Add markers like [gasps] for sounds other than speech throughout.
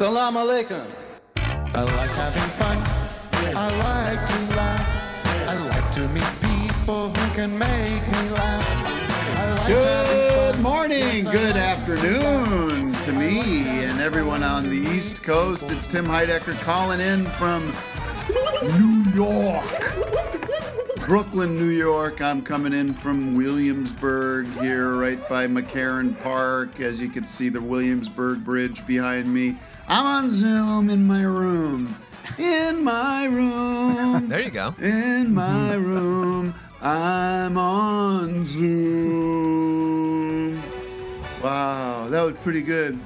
Salam alaikum. I like having fun. I like to laugh. I like to meet people who can make me laugh. Like Good morning, Yes, good like afternoon to me and everyone on the East Coast. It's Tim Heidecker calling in from New York. Brooklyn, New York. I'm coming in from Williamsburg here, right by McCarren Park. As you can see, the Williamsburg Bridge behind me. I'm on Zoom in my room. In my room. [laughs] There you go. In my room, I'm on Zoom. Wow, that was pretty good.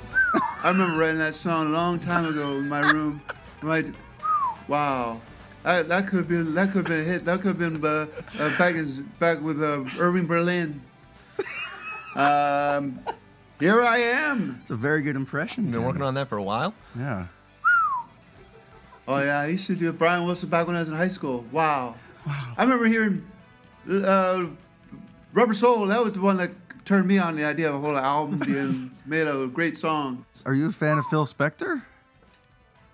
I remember writing that song a long time ago in my room. Right? Wow, that, that could have been that could have been a hit. That could have been uh, uh, back in, back with uh, Irving Berlin. Um, here I am. It's a very good impression. Been working on that for a while. Yeah. Oh yeah, I used to do Brian Wilson back when I was in high school. Wow. Wow. I remember hearing uh, Rubber Soul. That was the one that turned me on the idea of a whole album [laughs] being made of great songs. Are you a fan of Phil Spector?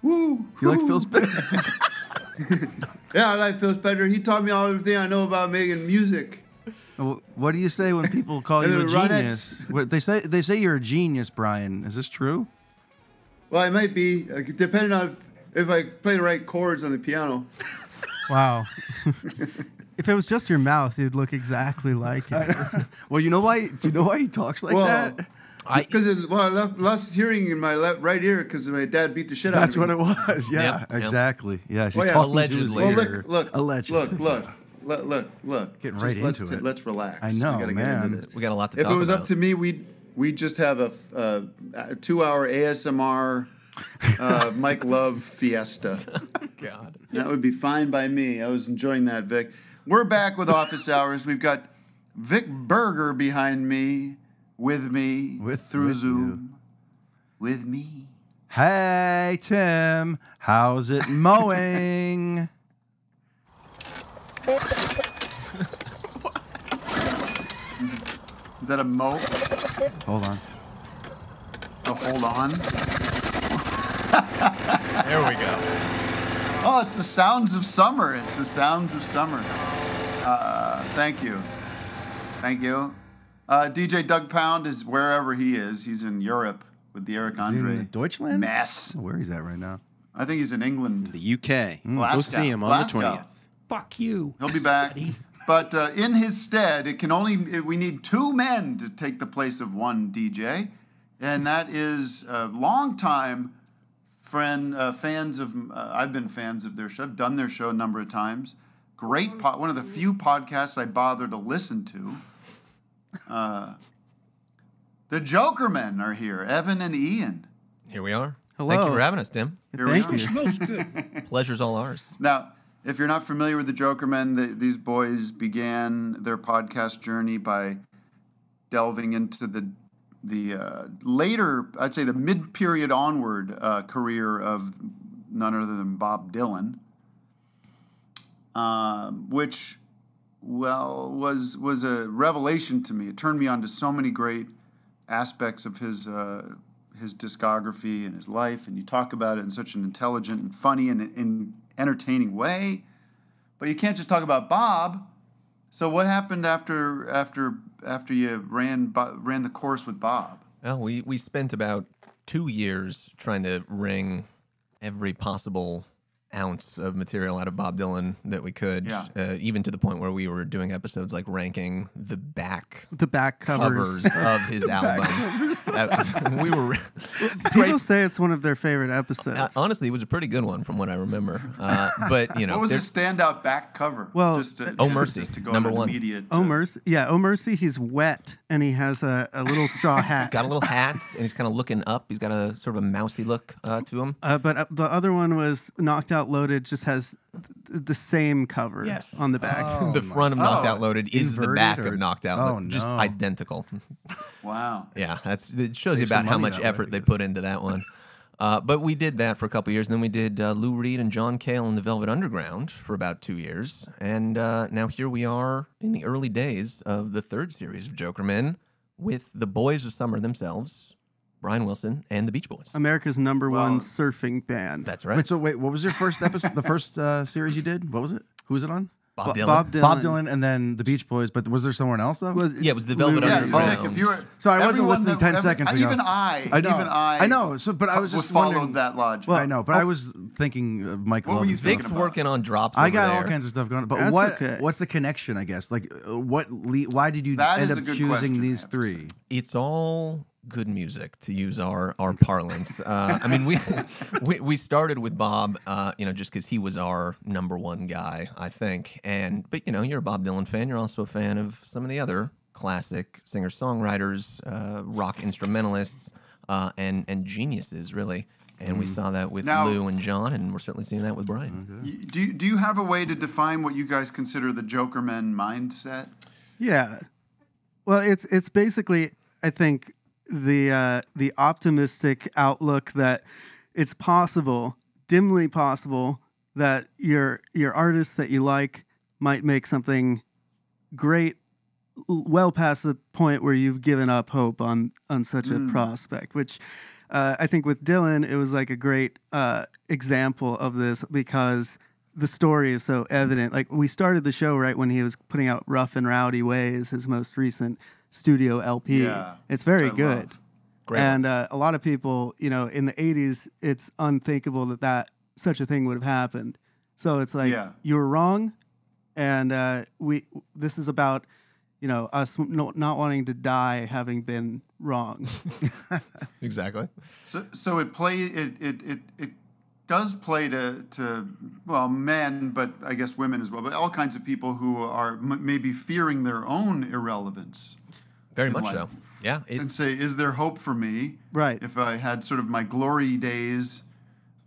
Woo. You like. Phil Spector? [laughs] Yeah, I like Phil Spector. He taught me all everything I know about making music. Wh- what do you say when people [laughs] call you a genius? What, they say they say you're a genius, Brian. Is this true? Well, it might be, uh, depending on if I play the right chords on the piano. [laughs] Wow. if it was just your mouth, you'd look exactly like it. [laughs] Well, you know why? Do you know why he talks like Well, that? I- Because well, I left, lost hearing in my left, right ear because my dad beat the shit out That's of me. That's what it was. Yeah, Yep, yep. exactly. Yeah, she's Well, yeah. talking Allegedly. Well, look, look, Allegedly. look, look, look, look, look. Getting Just right let's into t- it. Let's relax. I know, we gotta Get man. into this. We got a lot to If talk it was about. up to me, we'd we'd just have a, f- uh, a two-hour ASMR uh, [laughs] Mike Love fiesta. [laughs] God. That would be fine by me. I was enjoying that, Vic. We're back with Office [laughs] Hours. We've got Vic Berger behind me, with me, With- through with Zoom, with me. Hey Tim, how's it mowing? Is that a moat? Hold on. Oh, hold on. There we go. Oh, it's the sounds of summer. It's the sounds of summer. Uh, thank you. Thank you. Uh, DJ Douggpound is wherever he is. He's in Europe with the Eric Is he Andre in Deutschland? mess. Where he's at right now? I think he's in England. The UK. Go Glasgow. see him on Glasgow. the 20th. Fuck you. He'll be back. But uh, in his stead, it can only we need two men to take the place of one DJ, and that is a longtime friend, uh, fans of. Uh, I've been fans of their show. I've done their show a number of times. Great, po- one of the few podcasts I bother to listen to. Uh, the Jokermen are here, Evan and Ian. Here we are. Hello. Thank you for having us, Tim. Here we Thank are. you. Pleasure's all ours. Now, if you're not familiar with the Jokermen, the, these boys began their podcast journey by delving into the the uh, later, I'd say, the mid period onward uh, career of none other than Bob Dylan, um, which, well, was was a revelation to me. It turned me on to so many great aspects of his uh, his discography and his life, and you talk about it in such an intelligent and funny and, and entertaining way. But you can't just talk about Bob. So what happened after after after you ran ran the course with Bob? Well, we, we spent about two years trying to wring every possible ounce of material out of Bob Dylan that we could, Yeah. uh, even to the point where we were doing episodes like ranking the back The back covers. covers of his [laughs] album. Uh, we were [laughs] People say it's one of their favorite episodes. uh, honestly, it was a pretty good one from what I remember. Uh, but you know, What was the standout back cover? Well, just to, Oh, Mercy, just to go number on one. Immediate, oh uh, mercy, yeah, oh mercy, he's wet and he has a, a little straw [laughs] hat. got a little hat and he's kind of looking up. He's got a sort of a mousy look uh, to him. Uh, but uh, the other one was knocked out loaded. Just has th- the same cover Yes. on the back. Oh, the my- front of Knocked Oh, Out Loaded is the back or- of Knocked Out, Oh, Loaded, just no. identical. [laughs] Wow. Yeah, that's it shows you Save some about how much that way, effort they put into that one. Uh, but we did that for a couple years. And then we did uh, Lou Reed and John Cale and the Velvet Underground for about two years. And uh, now here we are in the early days of the third series of Jokermen with the boys of summer themselves, Brian Wilson and the Beach Boys. America's number one surfing band. That's right. Wait, so wait, what was your first episode? the [laughs] first uh, series you did? What was it? Who was it on? Bob Bo- Dylan. Bob Dylan. Bob Dylan and then the Beach Boys. But was there someone else though? Was- Yeah, it was the Velvet Lou Yeah, Reed. Underground. Nick, if you were, So I wasn't everyone listening that- 10 every- seconds ago. Even I, I know. even I, I know, so- but I was just followed wondering- that logic. I know, but oh. I was thinking of Michael. What were you Owen's thinking stuff. Vic's about? working on drops. I over got all there. kinds of stuff going, on, but That's what? okay. What's the connection? I guess, like, uh, what? Le- why did you That end is up good choosing question, these have three? It's all good music, to use our our parlance. Uh, I mean, we, [laughs] we we started with Bob, uh, you know, just because he was our number one guy, I think. And but you know, you're a Bob Dylan fan. You're also a fan of some of the other classic singer songwriters, uh, rock instrumentalists, uh, and and geniuses, really. And we saw that with Now- Lou and John, and we're certainly seeing that with Brian. Y- do you, do you have a way to define what you guys consider the Jokerman mindset? Yeah. Well, it's it's basically I think the uh, the optimistic outlook that it's possible, dimly possible, that your your artist that you like might make something great well past the point where you've given up hope on on such a prospect which uh, i think with dylan it was like a great uh, example of this because the story is so evident. Like we started the show right when he was putting out rough and rowdy ways his most recent studio lp Yeah, it's very good. Great and uh, a lot of people, you know, in the 80s, it's unthinkable that that such a thing would have happened. So it's like Yeah. you were wrong, and uh, we. This is about, you know, us no, not wanting to die having been wrong. [laughs] Exactly. So, so it play it, it it it does play to to well men, but I guess women as well, but all kinds of people who are m- maybe fearing their own irrelevance Very much life. so. Yeah. and say, is there hope for me? right. If I had sort of my glory days.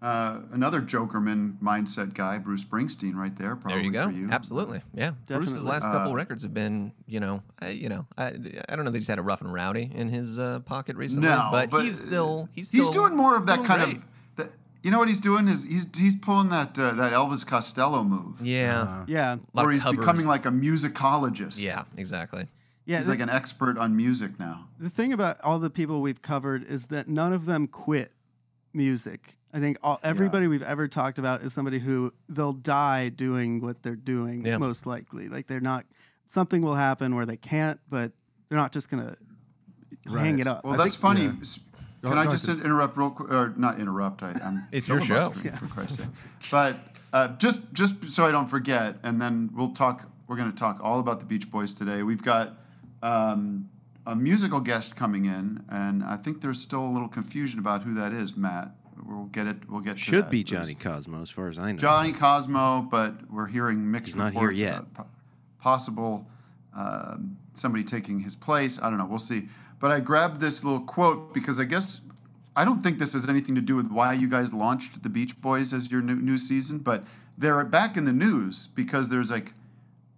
Uh, another Jokerman mindset guy, Bruce Springsteen, right there. Probably There you go. For you. Absolutely. Yeah. Bruce's Definitely. last couple Uh, records have been, you know, I, you know, I, I don't know that he's had a rough and rowdy in his uh, pocket recently, No, but, but he's still he's He's doing more of that kind great. of. That, you know what he's doing is he's he's pulling that uh, that Elvis Costello move. yeah, Yeah. a where he's covers. becoming like a musicologist. yeah, exactly. Yeah. He's the, like an expert on music now. the thing about all the people we've covered is that none of them quit music. I think all, everybody we've ever talked about is somebody who they'll die doing what they're doing, Yeah. most likely. Like they're not, something will happen where they can't, but they're not just going to hang it up. Well, I that's think- funny. yeah. S- Go- Can I go just ahead. interrupt real quick? Or not interrupt. I, I'm [laughs] It's your show. filibustering, for Christ's sake. But uh, just just so I don't forget, and then we'll talk. We're going to talk all about the Beach Boys today. We've got um, a musical guest coming in, and I think there's still a little confusion about who that is. Matt, we'll get it. We'll get to Should be Jonny Kosmo, as far as I know. Jonny Kosmo, but we're hearing mixed He's not here yet. po- possible um, somebody taking his place. I don't know. We'll see. But I grabbed this little quote because I guess I don't think this has anything to do with why you guys launched the Beach Boys as your new, new season, but they're back in the news because there's like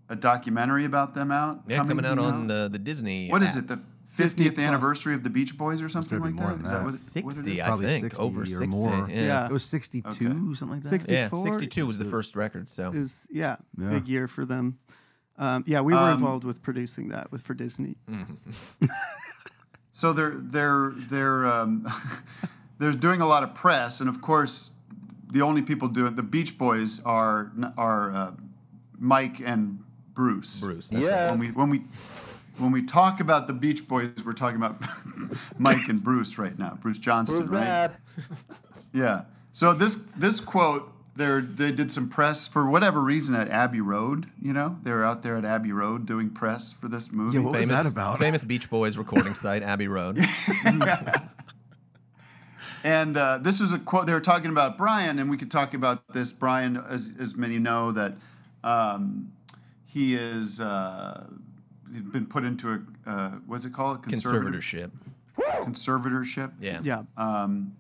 a documentary about them out. Yeah, coming out you on the the Disney. What is app. it? The Disney 50th anniversary of the Beach Boys or something like that? than Is that that. what, it, what it 60. I Probably think, 60 over or 60. more. Yeah. Yeah. It was 62, Okay. something like that. 60 Yeah, 64 62 was the first record. So It was, yeah, Yeah. big year for them. Um, yeah, we were Um, involved with producing that with for Disney. [laughs] So they're they're they're um, [laughs] they're doing a lot of press, and of course, the only people doing it, the Beach Boys are are uh, Mike and Bruce. Bruce. that's Yeah. When we when we when we talk about the Beach Boys, we're talking about [laughs] Mike and Bruce right now. Bruce Johnston, right? Bad. [laughs] Yeah. So this this quote, they they did some press for whatever reason at Abbey Road. You know, they were out there at Abbey Road doing press for this movie. Yeah, what was famous, that about? Famous Beach Boys recording site, Abbey Road. [laughs] And uh, this was a quote they were talking about Brian, and we could talk about this. Brian, as, as many know, that um, he is uh, he's been put into a uh, what's it called? Conservatorship. Conservatorship. Yeah. Yeah, Um,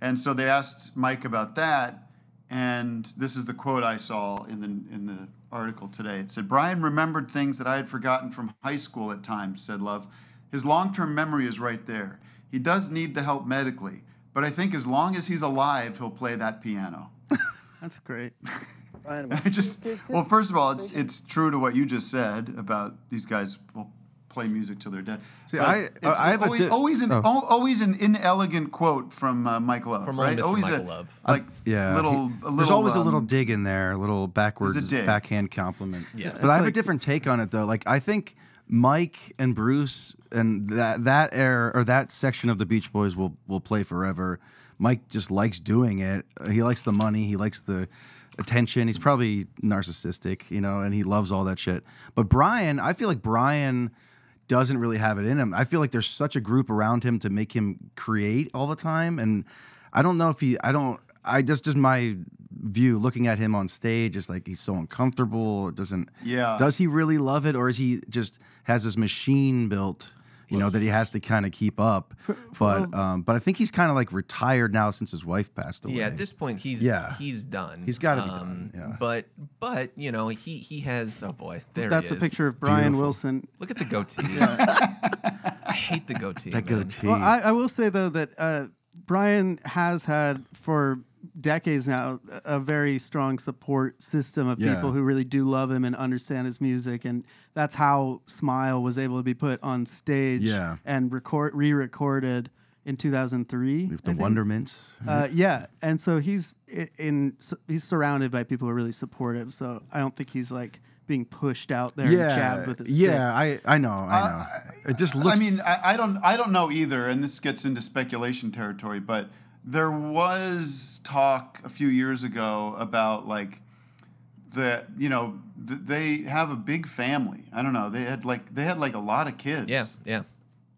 and so they asked Mike about that, and this is the quote I saw in the in the article today. It said, "Brian remembered things that I had forgotten from high school at times." Said Love, "His long-term memory is right there. He does need the help medically, but I think as long as he's alive, he'll play that piano." [laughs] that's great. [laughs] [laughs] I just well, first of all, it's it's true to what you just said about these guys will play music till they're dead. See, But I- it's I have a always, di- always an oh. al- always an inelegant quote from uh, Mike Love, From right? Mr. Always Michael a Love. like Yeah, little, he- a little. there's always a little um, dig in there, a little backwards, a backhand compliment. Yeah. but I have a different take on it though. Like I think Mike and Bruce and that that era or that section of the Beach Boys will will play forever. Mike just likes doing it. He likes the money. He likes the attention. He's probably narcissistic, you know, and he loves all that shit. But Brian, I feel like Brian doesn't really have it in him. I feel like there's such a group around him to make him create all the time, and I don't know if he. I don't. I just just my view looking at him on stage is like he's so uncomfortable. It doesn't. Yeah. Does he really love it, or is he just has this machine built? You know that he has to kind of keep up, [laughs] but um, but I think he's kind of like retired now since his wife passed away. Yeah, at this point he's Yeah. he's done. Um, He's gotta be done, yeah. But but you know he he has oh boy there That's he a picture of Brian Beautiful. Wilson. Look at the goatee. [laughs] I hate the goatee. that man. goatee. Well, I, I will say though that uh, Brian has had for decades now a a very strong support system of Yeah. people who really do love him and understand his music, and that's how Smile was able to be put on stage Yeah. and record re-recorded in 2003. With the think. Wondermints. Uh, yeah, and so he's i- in. He's surrounded by people who are really supportive. So I don't think he's like being pushed out there and jabbed with his stick. yeah, I I know, I know. it just looks. I mean, I, I don't, I don't know either, and this gets into speculation territory. But there was talk a few years ago about like that. You know, th- they have a big family. I don't know. They had like they had like a lot of kids. Yeah, yeah.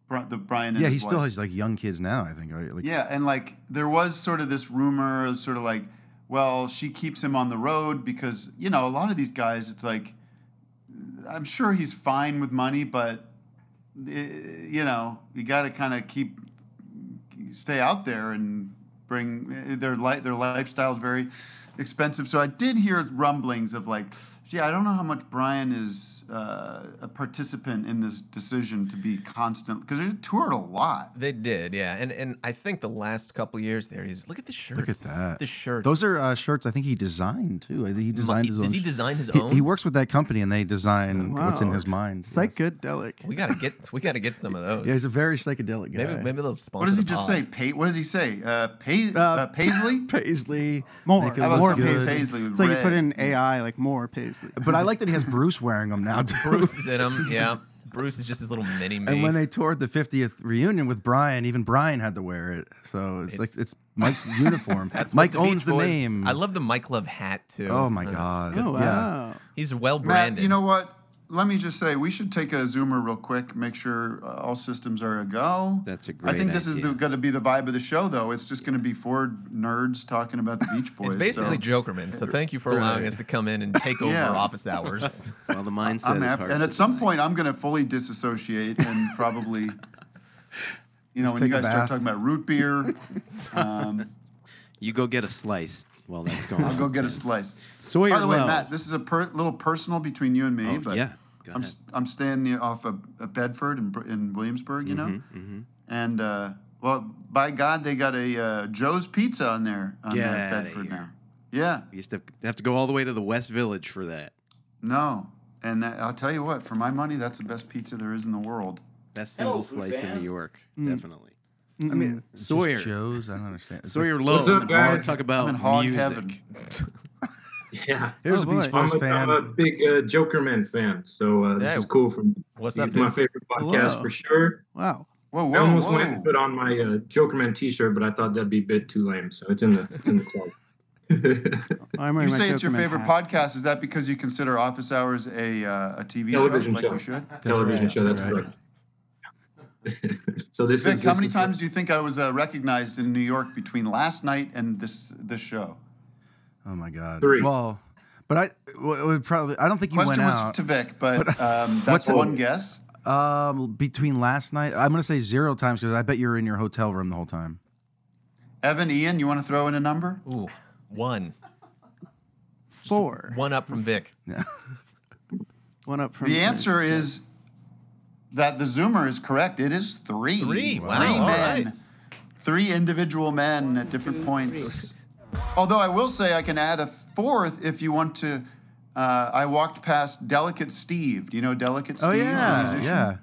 Bri- the Brian. And yeah, he still wife. has like young kids now. I think. Right? Like, Yeah, and like there was sort of this rumor, sort of like, well, she keeps him on the road because you know a lot of these guys, it's like, I'm sure he's fine with money, but eh, you know you got to kind of keep stay out there and bring eh, their life. Their lifestyle is very expensive. So I did hear rumblings of like, gee, I don't know how much Brian is uh, a participant in this decision to be constant because they toured a lot. They did, yeah, and and I think the last couple years there, he's look at the shirts. Look at that. The shirts. Those are uh, shirts I think he designed too. I think he designed his own. Does he design his own? he works with that company and they design what's in his mind. Psychedelic. We gotta get we gotta get some of those. Yeah, he's a very psychedelic guy. maybe maybe they'll sponsor. What does he just pod. say? Pa- what does he say? Uh, pa- Uh, uh, Paisley? [laughs] Paisley. More. make it How about look good. Paisley with It's like you put in AI, like more Paisley. But I like that he has Bruce wearing them now too. Bruce is in them. [laughs] Yeah, Bruce is just his little mini me. And when they toured the 50th reunion with Brian, even Brian had to wear it. So it's, like It's- it's Mike's [laughs] uniform. That's Mike the owns Beach the Boys- name. I love the Mike Love hat too. Oh my god. Oh Yeah. He's well Matt, branded. you know what? Let me just say, we should take a zoomer real quick, make sure uh, all systems are a go. That's a I great I think this is going to be the vibe of the show, though. It's just going to be four nerds talking about the Beach [laughs] Boys. it's basically so Jokerman. So thank you for allowing us to come in and take over Yeah. office hours. [laughs] Well, the mindset I'm is happy. hard And to at some deny. point, I'm going to fully disassociate and probably, [laughs] you know, Just when you guys start talking about root beer, um, you go get a slice while that's going. I'll go on, get a too. slice. Sawyer By the way, Matt, this is a per- little personal between you and me, Oh, but yeah, go I'm ahead. s- I'm staying near, off of, of Bedford in, in Williamsburg, you know, Mm-hmm, and uh, well, by God, they got a uh, Joe's Pizza on there on Get that Bedford now. Yeah, You used to have to go all the way to the West Village for that. no, and that, I'll tell you what, for my money, that's the best pizza there is in the world. Best Hello, single food slice in. New York, Mm. definitely. I mean, it's just Sawyer. Joe's. I don't understand. It's Sawyer like- Lowe. What's up, I wanna guys? talk I'm about in hog music. [laughs] heaven. Yeah. Here's Oh, a Beach boy. I'm a, fan. I'm a big uh, Jokerman fan, so uh, this Yeah. is cool from What's it's up, my favorite podcast Hello. for sure. Wow. Whoa, I almost whoa! went and put on my uh, Jokerman T-shirt, but I thought that'd be a bit too lame, so it's in the it's in the club. [laughs] I'm You wearing my say it's your Jokerman favorite hat. podcast. Is that because you consider Office Hours a uh, a TV Television show, like show. you should? Television right, show. That's that's correct. [laughs] so this Vic, is how many is- times do you think I was uh, recognized in New York between last night and this this show? Oh my god. Three. Well, but I well, it would probably. I don't think you Question went was out. to Vic, but [laughs] um, what's that's the- one guess. Um, between last night, I'm gonna say zero times because I bet you were in your hotel room the whole time. Evan, Ian, you want to throw in a number? Ooh, one, Four. one up from Vic. Yeah. [laughs] One up from The answer is that the Zoomer is correct. It is three. Three, wow, Three all men. right. Three individual men at different points. Although I will say I can add a fourth if you want to. Uh, I walked past Delicate Steve. Do you know Delicate Steve? Oh the yeah, musician? yeah.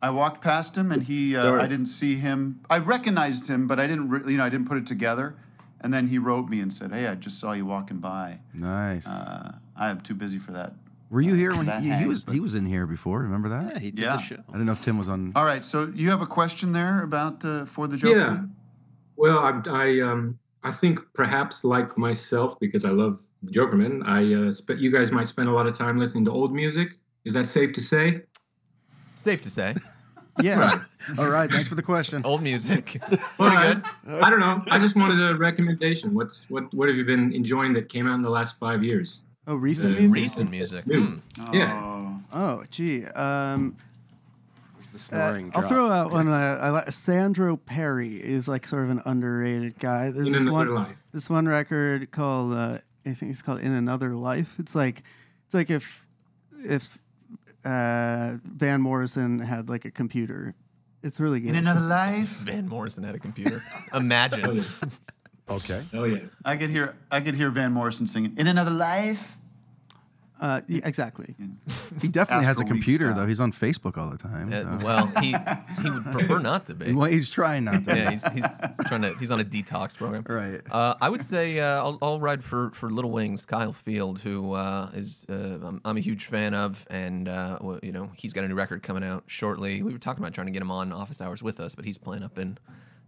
I walked past him and he, uh, I didn't see him. I recognized him, but I didn't, re- you know, I didn't put it together. And then he wrote me and said, "Hey, I just saw you walking by. Nice. Uh, I am too busy for that." Were you here when that he, he was but- he was in here before? Remember that? Yeah, he did Yeah. the show. I didn't know if Tim was on. All right, so you have a question there about uh, for the Joker? Yeah. Well, I, I um I think perhaps like myself because I love Jokerman. I uh, sp- you guys might spend a lot of time listening to old music. Is that safe to say? Safe to say, [laughs] Yeah. All right, thanks for the question. old music. [laughs] Pretty I- good. I don't know. I just wanted a [laughs] recommendation. What's what what have you been enjoying that came out in the last five years? Oh, recent Uh, music. Recent music. New. Hmm. Yeah. Oh, Oh, gee. Um, The uh, I'll throw out one. Uh, I like Sandro Perri is like sort of an underrated guy. There's In this one, life. this one record called uh, I think it's called In Another Life. It's like it's like if if uh, Van Morrison had like a computer. It's really good. in another life, Van Morrison had a computer. Imagine. Oh yeah. [laughs] Okay. Oh yeah. I could hear I could hear Van Morrison singing "In Another Life." Uh, yeah, exactly. He definitely has a computer style. though. He's on Facebook all the time. Uh, so- well, he [laughs] he would prefer not to be. well, he's trying not to. Yeah, he's, he's trying to. He's on a detox program. Right. Uh, I would say uh, I'll, I'll ride for, for Little Wings, Kyle Field, who uh, is uh, I'm, I'm a huge fan of, and uh, well, you know he's got a new record coming out shortly. We were talking about trying to get him on Office Hours with us, but he's playing up in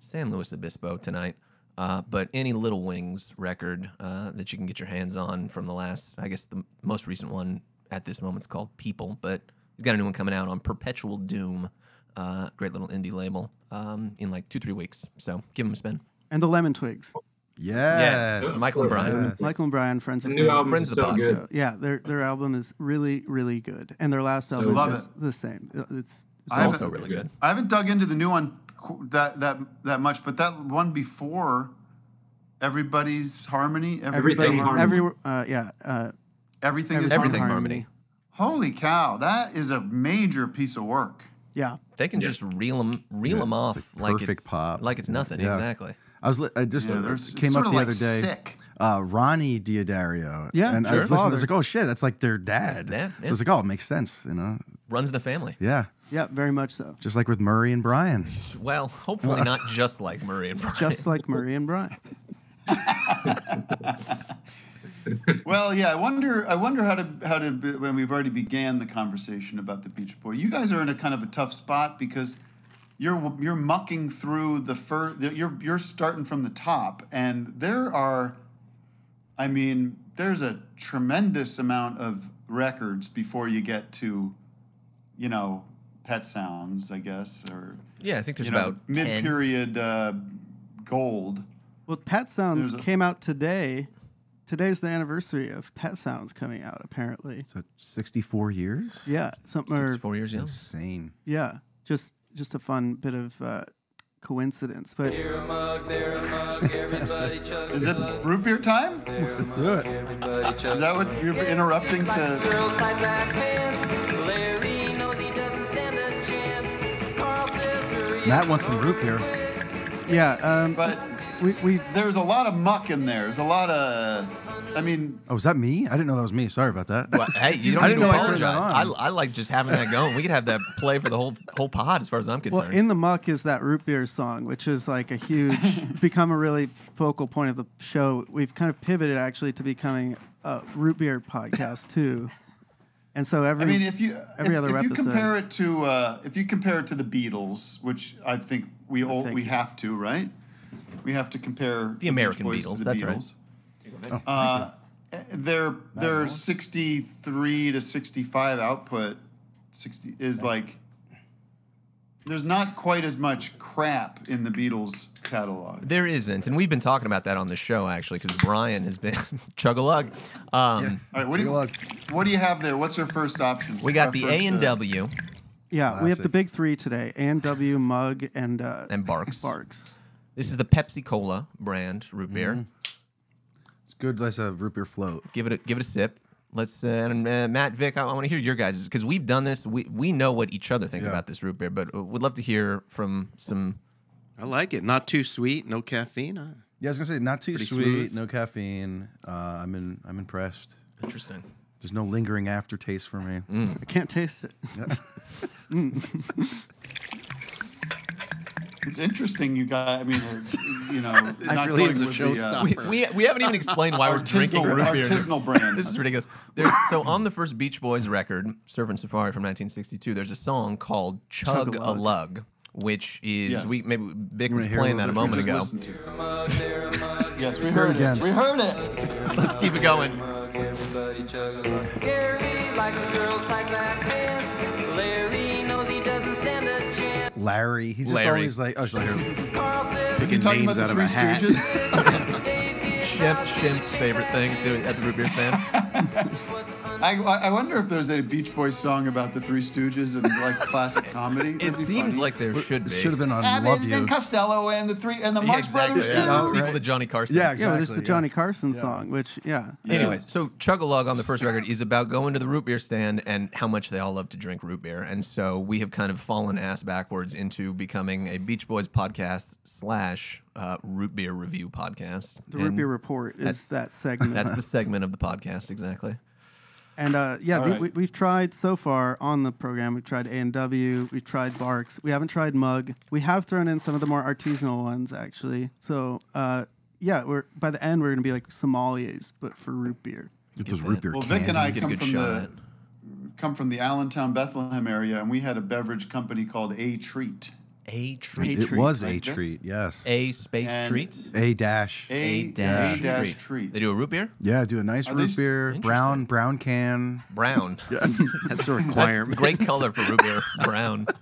San Luis Obispo tonight. Uh, but any Little Wings record uh, that you can get your hands on from the last, I guess the most recent one at this moment is called People, but he's got a new one coming out on Perpetual Doom, uh, great little indie label, um, in like two three weeks. So give him a spin. And the Lemon Twigs. Yes. Yes, Michael and Brian. Yes. Michael and Brian, friends The of new the album Friends of the so good. show. Yeah, their their album is really really good, and their last album Love is it. the same. It's, it's I Also haven't- really good. I haven't dug into the new one qu- that that that much, but that one before, everybody's harmony, Everything harmony. every uh, yeah uh, everything is Everything harmony. harmony. Holy cow, that is a major piece of work. yeah. They can just reel them, reel Yeah, them off it's like like perfect it's pop. like it's nothing. Yeah. Exactly. I was li- I just Yeah, there's- it's came up the like other day. sick. Uh, Ronnie D'Addario. Yeah, and I sure. was listening. I was like, oh shit, that's like their dad. dad, So yeah. it's like, oh, it makes sense, you know. Runs the family. Yeah, Yeah, very much so. just like with Murray and Brian. Well, hopefully not just like Murray and Brian. Just like Murray and Brian. [laughs] Well, yeah, I wonder. I wonder how to how to when we've already began the conversation about the Beach Boy. You guys are in a kind of a tough spot because you're you're mucking through the fir- You're you're starting from the top, and there are, I mean, there's a tremendous amount of records before you get to, you know, Pet Sounds, I guess, or yeah, I think there's you know, about mid-period uh, gold. Well, Pet Sounds There's a- came out today. Today's the anniversary of Pet Sounds coming out. Apparently, So 64 years. yeah, something or Four years young. Insane. yeah, just just a fun bit of uh, coincidence. But [laughs] Is it root beer time? [laughs] Let's do it. Is that what you're interrupting to? Girls like Black Panther. Larry knows he doesn't stand a chance. Carl says hurry Matt wants some root beer. yeah, um, But we we there's a lot of muck in there. There's a lot of, I mean, Oh, was that me? I didn't know that was me. Sorry about that. Well, hey, you [laughs] don't I didn't to know I turned that apologize. I, on. I like just having that going. We could have that play for the whole whole pod, as far as I'm concerned. well concerned. in the muck is that root beer song, which is like a huge [laughs] become a really focal point of the show. We've kind of pivoted actually to becoming a root beer podcast too, and so every I mean, if you every if, other if you compare it to uh, if you compare it to the Beatles, which I think we all, we have to, right? We have to compare The American Beatles, To the that's right. Beatles. Uh, their their 63 to 65 output 60 is like there's not quite as much crap in the Beatles catalog. There isn't, and we've been talking about that on the show actually, because Brian has been [laughs] chug a lug. Um, All right, what do you what do you have there? What's your first option? We got Our the first, A and uh, W yeah, we have the big three today: A and W, Mug, and uh, and Barq's. Barq's. This is the Pepsi Cola brand root beer. Mm-hmm. It's good as a root beer float. Give it a give it a sip. Let's uh, and uh, Matt Vic, I, I want to hear your guys' because we've done this. We we know what each other think Yeah. about this root beer, but uh, would love to hear from some. I like it. Not too sweet, no caffeine. I- Yeah, I was gonna say not too Pretty sweet, smooth. no caffeine. Uh, I'm in. I'm impressed. Interesting. There's no lingering aftertaste for me. I can't taste it. [laughs] [laughs] It's interesting, you guys. I mean, it's, you know, [laughs] not really going a with the, uh, we, we, we haven't even explained why we're drinking Artisanal- root beer. artisanal brand. [laughs] This is ridiculous. There's, so on the first Beach Boys record, Surfing Safari from 1962, there's a song called Chug, a Lug, which is Yes. we maybe Vic You was playing that a moment ago. listened to. Mug, there a mug, Yes, we Hear it heard it. again. We heard it. [laughs] Let's keep it going. Larry. He's just Larry. always like, oh, sorry. Carl says Is he talking names about out the of Three a hat. Stooges? [laughs] Dave gets Chimp, Chimp's favorite thing at the root beer stand. I, I wonder if there's a Beach Boys song about the Three Stooges and like classic [laughs] comedy. It That'd be seems funny. like there should be. Should have been on Abbott Love and You. Costello and the three and the Yeah, Marx exactly. Brothers Yeah, too. it's Oh, the right. to Johnny Carson. Yeah, Yeah, exactly. well, there's the yeah. Johnny Carson song, which yeah. Anyway, so Chug a Lug on the first record is about going to the root beer stand and how much they all love to drink root beer. And so we have kind of fallen ass backwards into becoming a Beach Boys podcast slash uh, root beer review podcast. The Root Beer Report is that segment. [laughs] That's the segment of the podcast, exactly. And uh, yeah, the, right. we, we've tried so far on the program. We've tried A and W. We've tried Barq's. We haven't tried Mug. We have thrown in some of the more artisanal ones actually. So uh, yeah, we're by the end we're gonna be like sommeliers, but for root beer. Get those root beer Well, Vic and I come from shot the come from the Allentown Bethlehem area, and we had a beverage company called A Treat. A treat. A It treat, was a there. treat, yes. A space And- treat. A dash. A, A A dash, dash treat. treat. They do a root beer? Yeah, do a nice Are root beer, brown brown can. Brown. [laughs] That's a That's requirement. great color for root beer. Brown. [laughs]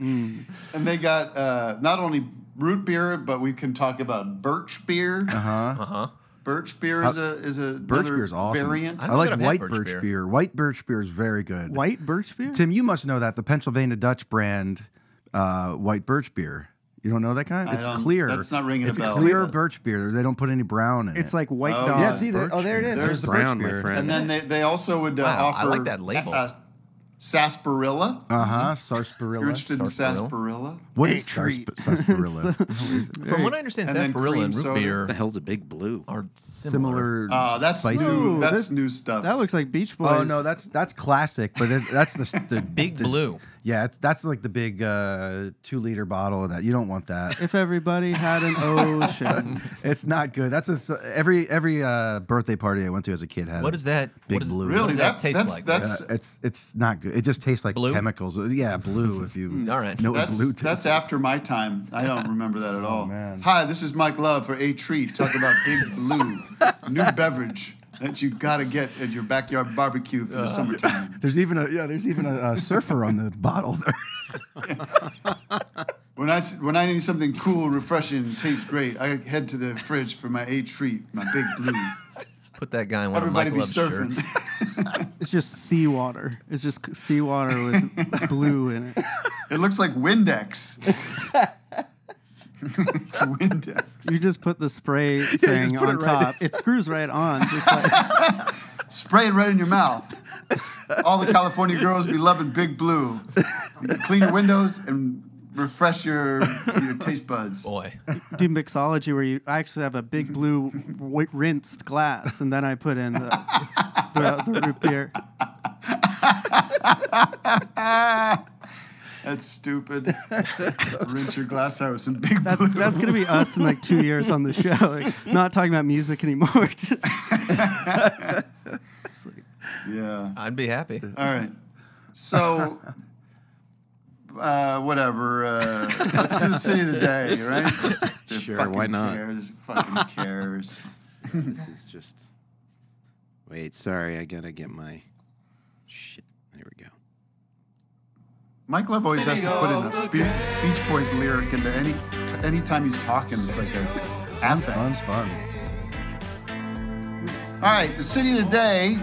And they got uh, not only root beer, but we can talk about birch beer. Uh huh. Uh huh. Birch beer is a is a Birch beer is awesome. variant. I I like think I've had white birch birch, beer. beer. White birch beer is very good. White birch beer. Tim, you must know that the Pennsylvania Dutch brand uh, white birch beer. You don't know that kind? I It's don't- clear. that's not ringing a it's bell. clear birch beer. They don't put any brown in it. It's like white Oh, dog. yeah. See there? Oh, there it is. There's There's the brown, birch my beer. friend. and then they, they also would uh, Wow, I offer like that label. Uh, sarsaparilla. Uh huh. Sarsaparilla. You're Sarsaparilla. interested in Sarsaparilla? sarsaparilla? What treat. sarsp- sarsaparilla? [laughs] From what I understand, And then sarsaparilla cream and root soda. beer the hell's a big blue? are similar. Similar. Uh, that's spicy- new. Ooh, that's this- new stuff. That looks like Beach Boys. Oh no, that's that's classic, but it's, that's the, the [laughs] Big the- blue. Yeah, it's, that's like the big uh, two liter bottle of that. You don't want that. If everybody had an ocean. [laughs] it's not good. That's a, every every uh, birthday party I went to as a kid had. What a- is that? Big what is, blue. What Really? does that, That- taste that's- like? that's- Uh, it's it's not good. It just tastes like Blue? chemicals. Yeah, blue. If you All right. know That's, blue tastes that's like. after my time. I don't remember that at [laughs] all. Oh, man. Hi, this is Mike Love for A Treat. Talk about Big Blue, new beverage that you got to get at your backyard barbecue for the Uh, summertime. [laughs] There's even a yeah. There's even a, a surfer on the [laughs] bottle there. [laughs] When I s- when I need something cool, refreshing, and tastes great, I head to the fridge for my A Treat, my Big Blue. Put that guy in one Everybody of be Mike surfing. shirts. It's just seawater. It's just seawater with blue in it. It looks like Windex. [laughs] it's Windex. You just put the spray [laughs] thing put it on right top. It screws right on. Just like, [laughs] Spray it right in your mouth. All the California girls be loving Big Blue. You clean your windows and refresh your your taste buds. Boy. do mixology where you I actually have a big blue w- rinsed glass, and then I put in the, the, the root beer. That's stupid. [laughs] Rinse your glass out with some Big That's Blue. that's gonna be us in like two years on the show. Like, [laughs] not talking about music anymore. [laughs] Just, yeah. I'd be happy. All right. So, uh, whatever. Uh, let's do the city of the day, right? Who Sure, why not? Cares? Fucking cares. this is just. Wait, sorry, I gotta get my shit. There we. Mike Love always has to put in a Be- Beach Boys lyric into any t- anytime he's talking. It's like a affect. Fun's fun. All right, the city of the day.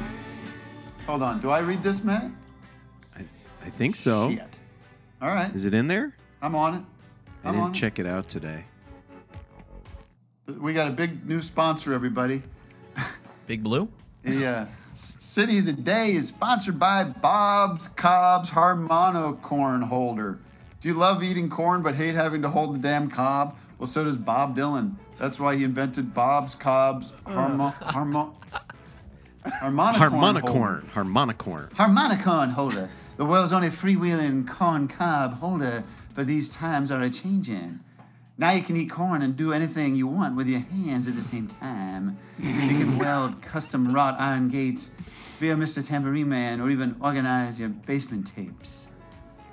Hold on. Do I read this, Matt? I, I think so. Shit. All right, Is it in there? I'm on it. I I'm didn't on check it out today. We got a big new sponsor, everybody. Big Blue? The S- City of the Day is sponsored by Bob's Cobb's Harmono Corn Holder. Do you love eating corn but hate having to hold the damn cob? Well, so does Bob Dylan. That's why he invented Bob's Cobb's Harmo- [laughs] Harmo- Harmonicorn. Harmonicorn. Harmonicorn. Harmonicon holder. The world's only freewheeling corn cob holder but these times are a changing. Now you can eat corn and do anything you want with your hands at the same time. You can [laughs] weld custom wrought iron gates, be a Mr. Tambourine Man, or even organize your basement tapes.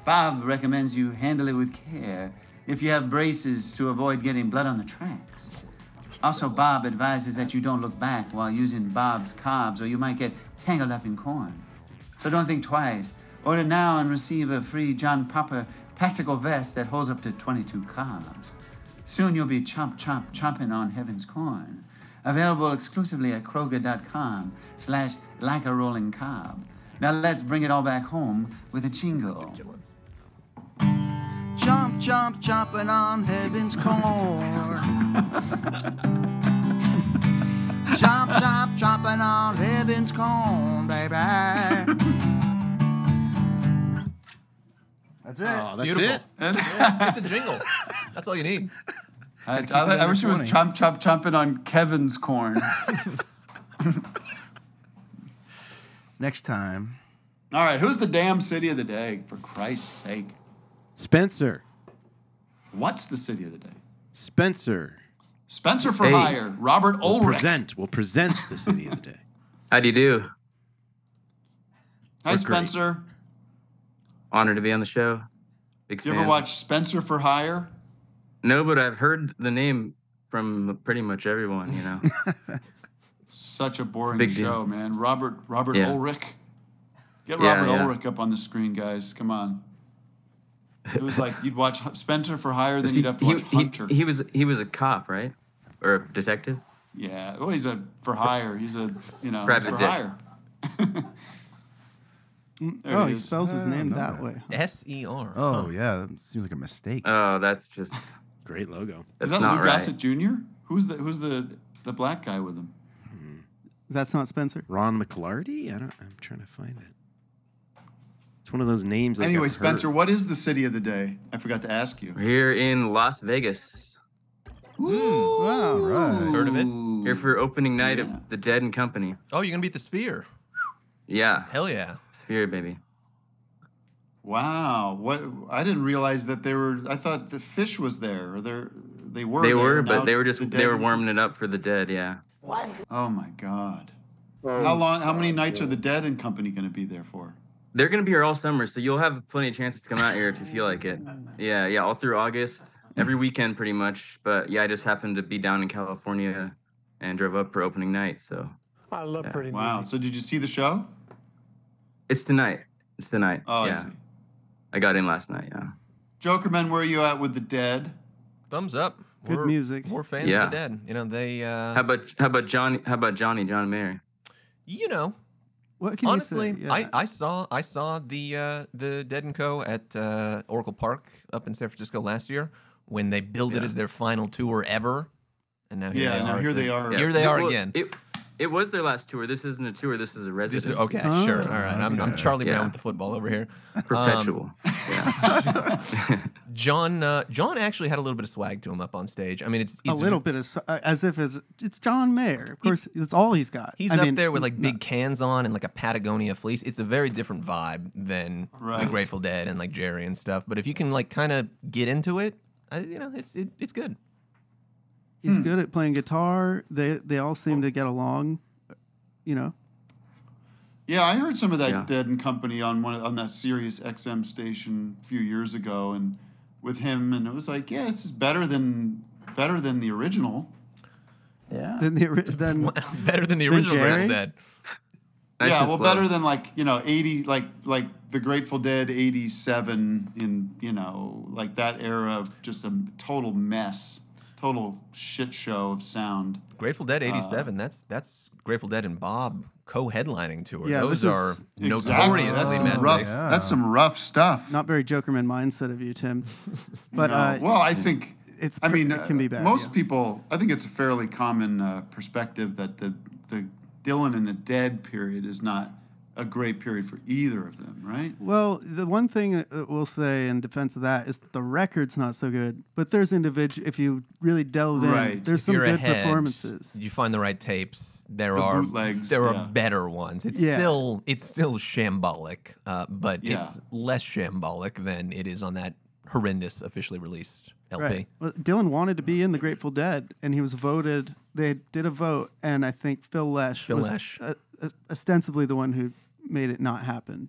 Bob recommends you handle it with care if you have braces to avoid getting blood on the tracks. Also, Bob advises that you don't look back while using Bob's cobs or you might get tangled up in corn. So don't think twice. Order now and receive a free John Popper tactical vest that holds up to 22 cobs. Soon you'll be chomp chomp chomping on heaven's corn. Available exclusively at Kroger.com slash like a rolling cob. Now let's bring it all back home with a jingle. Chomp, chomp, chomping on heaven's corn. chomp, chomp, chomping on heaven's corn, baby. That's it. Oh, that's Beautiful. it. it's a jingle. [laughs] That's all you need. [laughs] I, keep I, I wish it was chomp chomp chomping on Kevin's corn. [laughs] Next time. all right, who's the damn city of the day? For Christ's sake. Spencer. What's the city of the day? Spencer. Spencer for Hey. hire. Robert Will Urich. present. Will present the city of the day. [laughs] How do you do? Hi, We're great. Spencer. Honored to be on the show. Big You fan. ever watch Spencer for Hire? No, but I've heard the name from pretty much everyone. You know. [laughs] Such a boring big deal. show, man. Robert Robert Yeah. Urich. Get Robert yeah. Urich up on the screen, guys. Come on. It was like you'd watch Spencer for Hire, then he, you'd have to he- watch he- Hunter. he was he was a cop, right? Or a detective? yeah, well, he's a for hire. He's a you know he's Private for dick. hire. Mm, [laughs] oh, it he spells his name that that. way. S E R. Oh, yeah. That seems like a mistake. Oh, that's just Great logo. that's Is that not Lou right. Gossett Jr.? Who's the who's the the black guy with him? That's not Spencer. Ron McLarty? I don't. I'm trying to find it. It's one of those names. Like anyway, Spencer, what is the city of the day? I forgot to ask you. We're here in Las Vegas. Ooh, hmm, Wow. Right. Heard of it? Here for opening night Yeah. of The Dead and Company. Oh, you're gonna beat the Sphere. Yeah, Hell yeah. Sphere baby. Wow, what I didn't realize that they were. I thought the Phish was there. Or they they were. They there, were, but they were just dead they were warming it up for the Dead. Yeah. What? Oh my god! Um, how long? How many uh, nights are the Dead and Company going to be there for? They're gonna be here all summer, so you'll have plenty of chances to come out here if you feel like it. Yeah, yeah, all through August, every weekend pretty much. But yeah, I just happened to be down in California and drove up for opening night, so I love pretty Wow. So did you see the show? it's tonight. It's tonight. Oh, yeah, I got in last night. Yeah. Jokerman, where are you at with the Dead? Thumbs up. Good We're- music. We're fans Yeah. of the Dead. You know they. Uh, How about how about Johnny? How about Johnny John Mayer? you know, What can honestly, you say? Yeah. I, I saw I saw the uh, the Dead and Co at uh, Oracle Park up in San Francisco last year when they billed it as their final tour ever, and now here Yeah, they now are. here at they are. Here they are Well, again. It, it was their last tour. This isn't a tour. This is a This residence. is, okay, Oh, sure. All right. I'm, I'm Charlie Yeah. Brown with the football over here. Perpetual. Um, yeah. [laughs] John uh, John actually had a little bit of swag to him up on stage. I mean, it's, a it's little bit of, uh, as if it's, it's John Mayer. Of course, it's all he's got. He's I up mean, there with like big cans on and like a Patagonia fleece. It's a very different vibe than the Right. Grateful Dead and like Jerry and stuff. But if you can like kind of get into it, I, you know, it's it, it's good. He's Hmm. good at playing guitar. They they all seem to get along. You know. Yeah, I heard some of that Yeah. Dead and Company on one on that Sirius XM station a few years ago, and with him, and it was like, yeah, this is better than better than the original. Yeah. Then the ori- then [laughs] Better than the Than original Jerry? Grateful Dead. Nice yeah, well, slow. better than like you know eighty like like the Grateful Dead eighty seven in you know like that era of just a total mess, total shit show of sound. Grateful Dead '87. that's that's Grateful Dead and Bob co-headlining tour. Yeah, Those are Exactly. notoriously That's some rough. Yeah. That's some rough stuff. not very Jokerman mindset of you, Tim. [laughs] But No. uh, well, I think it's I mean, it can be uh, bad. Most yeah. people, I think it's a fairly common uh, perspective that the the Dylan and the Dead period is not a great period for either of them, right? Well, the one thing that we'll say in defense of that is that the record's not so good, but there's individual. If you really delve in, Right. there's If some good ahead, performances. You find the right tapes. There The are bootlegs, there yeah. are better ones. It's Yeah. still it's still shambolic, uh, but Yeah. it's less shambolic than it is on that horrendous officially released LP. Right. Well, Dylan wanted to be in the Grateful Dead, and he was voted. They did a vote, and I think Phil Lesh Phil was Lesh. uh, ostensibly the one who made it not happen.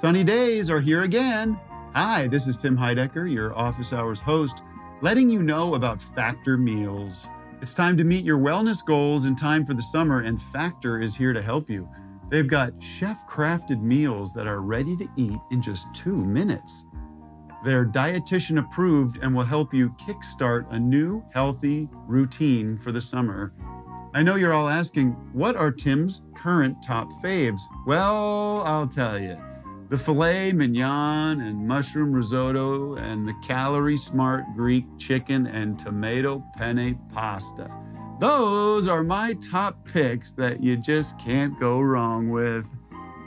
Sunny days are here again. Hi, this is Tim Heidecker, your office hours host, letting you know about Factor Meals. It's time to meet your wellness goals in time for the summer, and Factor is here to help you. They've got chef crafted meals that are ready to eat in just two minutes. They're dietitian approved and will help you kickstart a new healthy routine for the summer. I know you're all asking, what are Tim's current top faves? Well, I'll tell you. The filet mignon and mushroom risotto and the calorie smart Greek chicken and tomato penne pasta. Those are my top picks that you just can't go wrong with.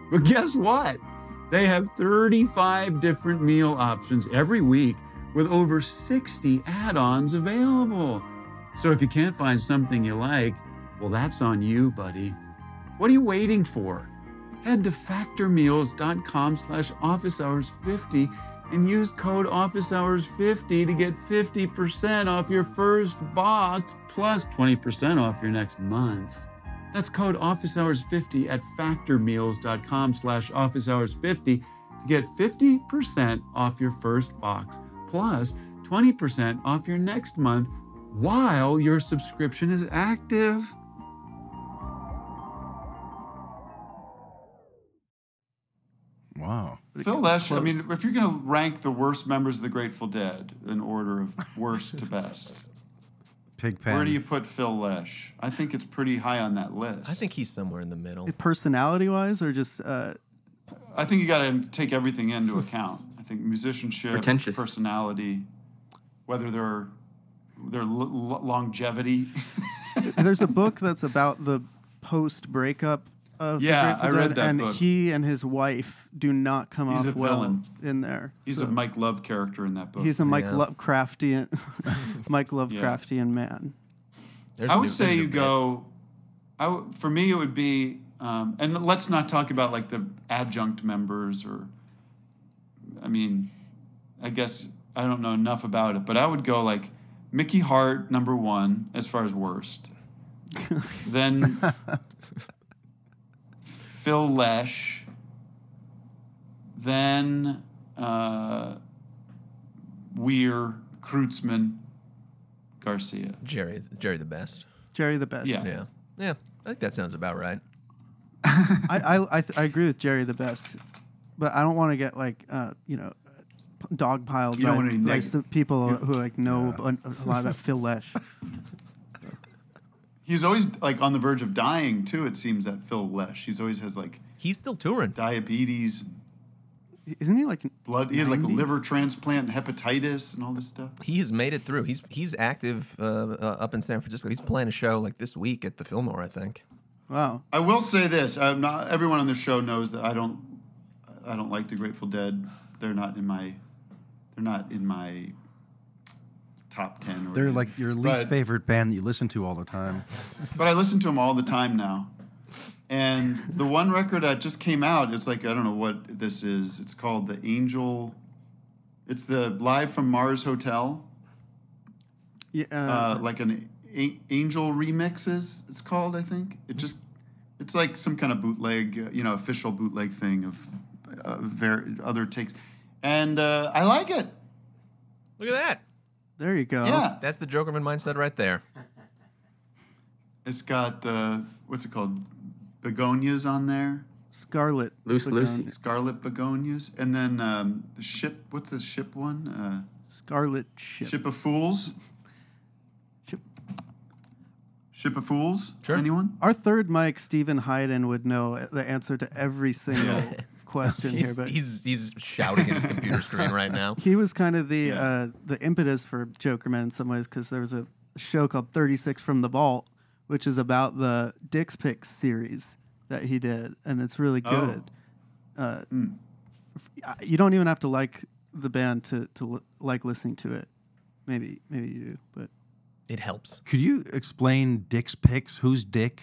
But guess what? They have 35 different meal options every week with over 60 add ons available. So if you can't find something you like, well, that's on you, buddy. What are you waiting for? Head to factormeals.com slash officehours50 and use code officehours50 to get 50% off your first box plus 20% off your next month. That's code officehours50 at factormeals.com slash officehours50 to get 50% off your first box plus 20% off your next month while your subscription is active. Wow. Phil Lesh, I mean, if you're going to rank the worst members of the Grateful Dead in order of worst to best, Pigpen. where do you put Phil Lesh? I think it's pretty high on that list. I think he's somewhere in the middle. Personality wise, or just uh, I think you got to take everything into account. I think musicianship, Pretentious. personality, whether they're their l- l- longevity. there's a book that's about the post breakup of Yeah, the Grateful I read Dead, that and book. he and his wife do not come He's off a well villain. in there. He's So a Mike Love character in that book. he's a Mike Yeah. Lovecraftian, [laughs] [laughs] Mike Lovecraftian man. There's I a would new- say there's a you new bit. go. I w- for me, it would be, um, and let's not talk about like the adjunct members or. I mean, I guess I don't know enough about it, but I would go like Mickey Hart number one as far as worst, [laughs] then Phil Lesh, then uh, Weir, Kreutzmann, Garcia. Jerry, Jerry the best. Jerry the best. Yeah. Yeah, yeah. I think that sounds about right. [laughs] I, I, I, th- I agree with Jerry the best, but I don't want to get like uh, you know dogpiled You don't by want any like neg- some people who like know a, a lot about Phil Lesh. [laughs] He's always like on the verge of dying too. It seems that Phil Lesh. He's always has like He's still touring. diabetes, Isn't he like blood. He has like a 90? liver transplant, and hepatitis, and all this stuff. He has made it through. He's he's active uh, uh, up in San Francisco. He's playing a show like this week at the Fillmore, I think. wow? I will say this: I'm not. Everyone on the show knows that I don't. I don't like the Grateful Dead. They're not in my. They're not in my top ten. Or They're anything. like your least But- favorite band that you listen to all the time. but I listen to them all the time now. And the one record that just came out, it's like I don't know what this is. It's called the Angel. It's the Live from Mars Hotel, Yeah, uh, uh, like an a- Angel remixes. It's called, I think. It just, it's like some kind of bootleg, uh, you know, official bootleg thing of uh, ver- other takes, and uh, I like it. Look at that. There you go. Yeah, That's the Jokerman mindset right there. [laughs] it's got uh, what's it called, begonias on there. Scarlet. Loose Begonia- Lucy. Scarlet begonias, and then um, the ship. What's the ship one? Uh, Scarlet ship. ship of Fools. Ship. Ship of Fools. Sure. Anyone? Our third Mike, Steven Hyden, would know the answer to every single [laughs] question [laughs] here, but he's he's shouting at his computer screen right now. [laughs] he was kind of the Yeah. uh, the impetus for Jokerman in some ways because there was a show called 36 from the Vault, which is about the Dick's Picks series that he did, and it's really Oh. good. Uh, Mm. You don't even have to like the band to to li- like listening to it. Maybe maybe you do, but It helps. Could you explain Dick's picks? Who's Dick?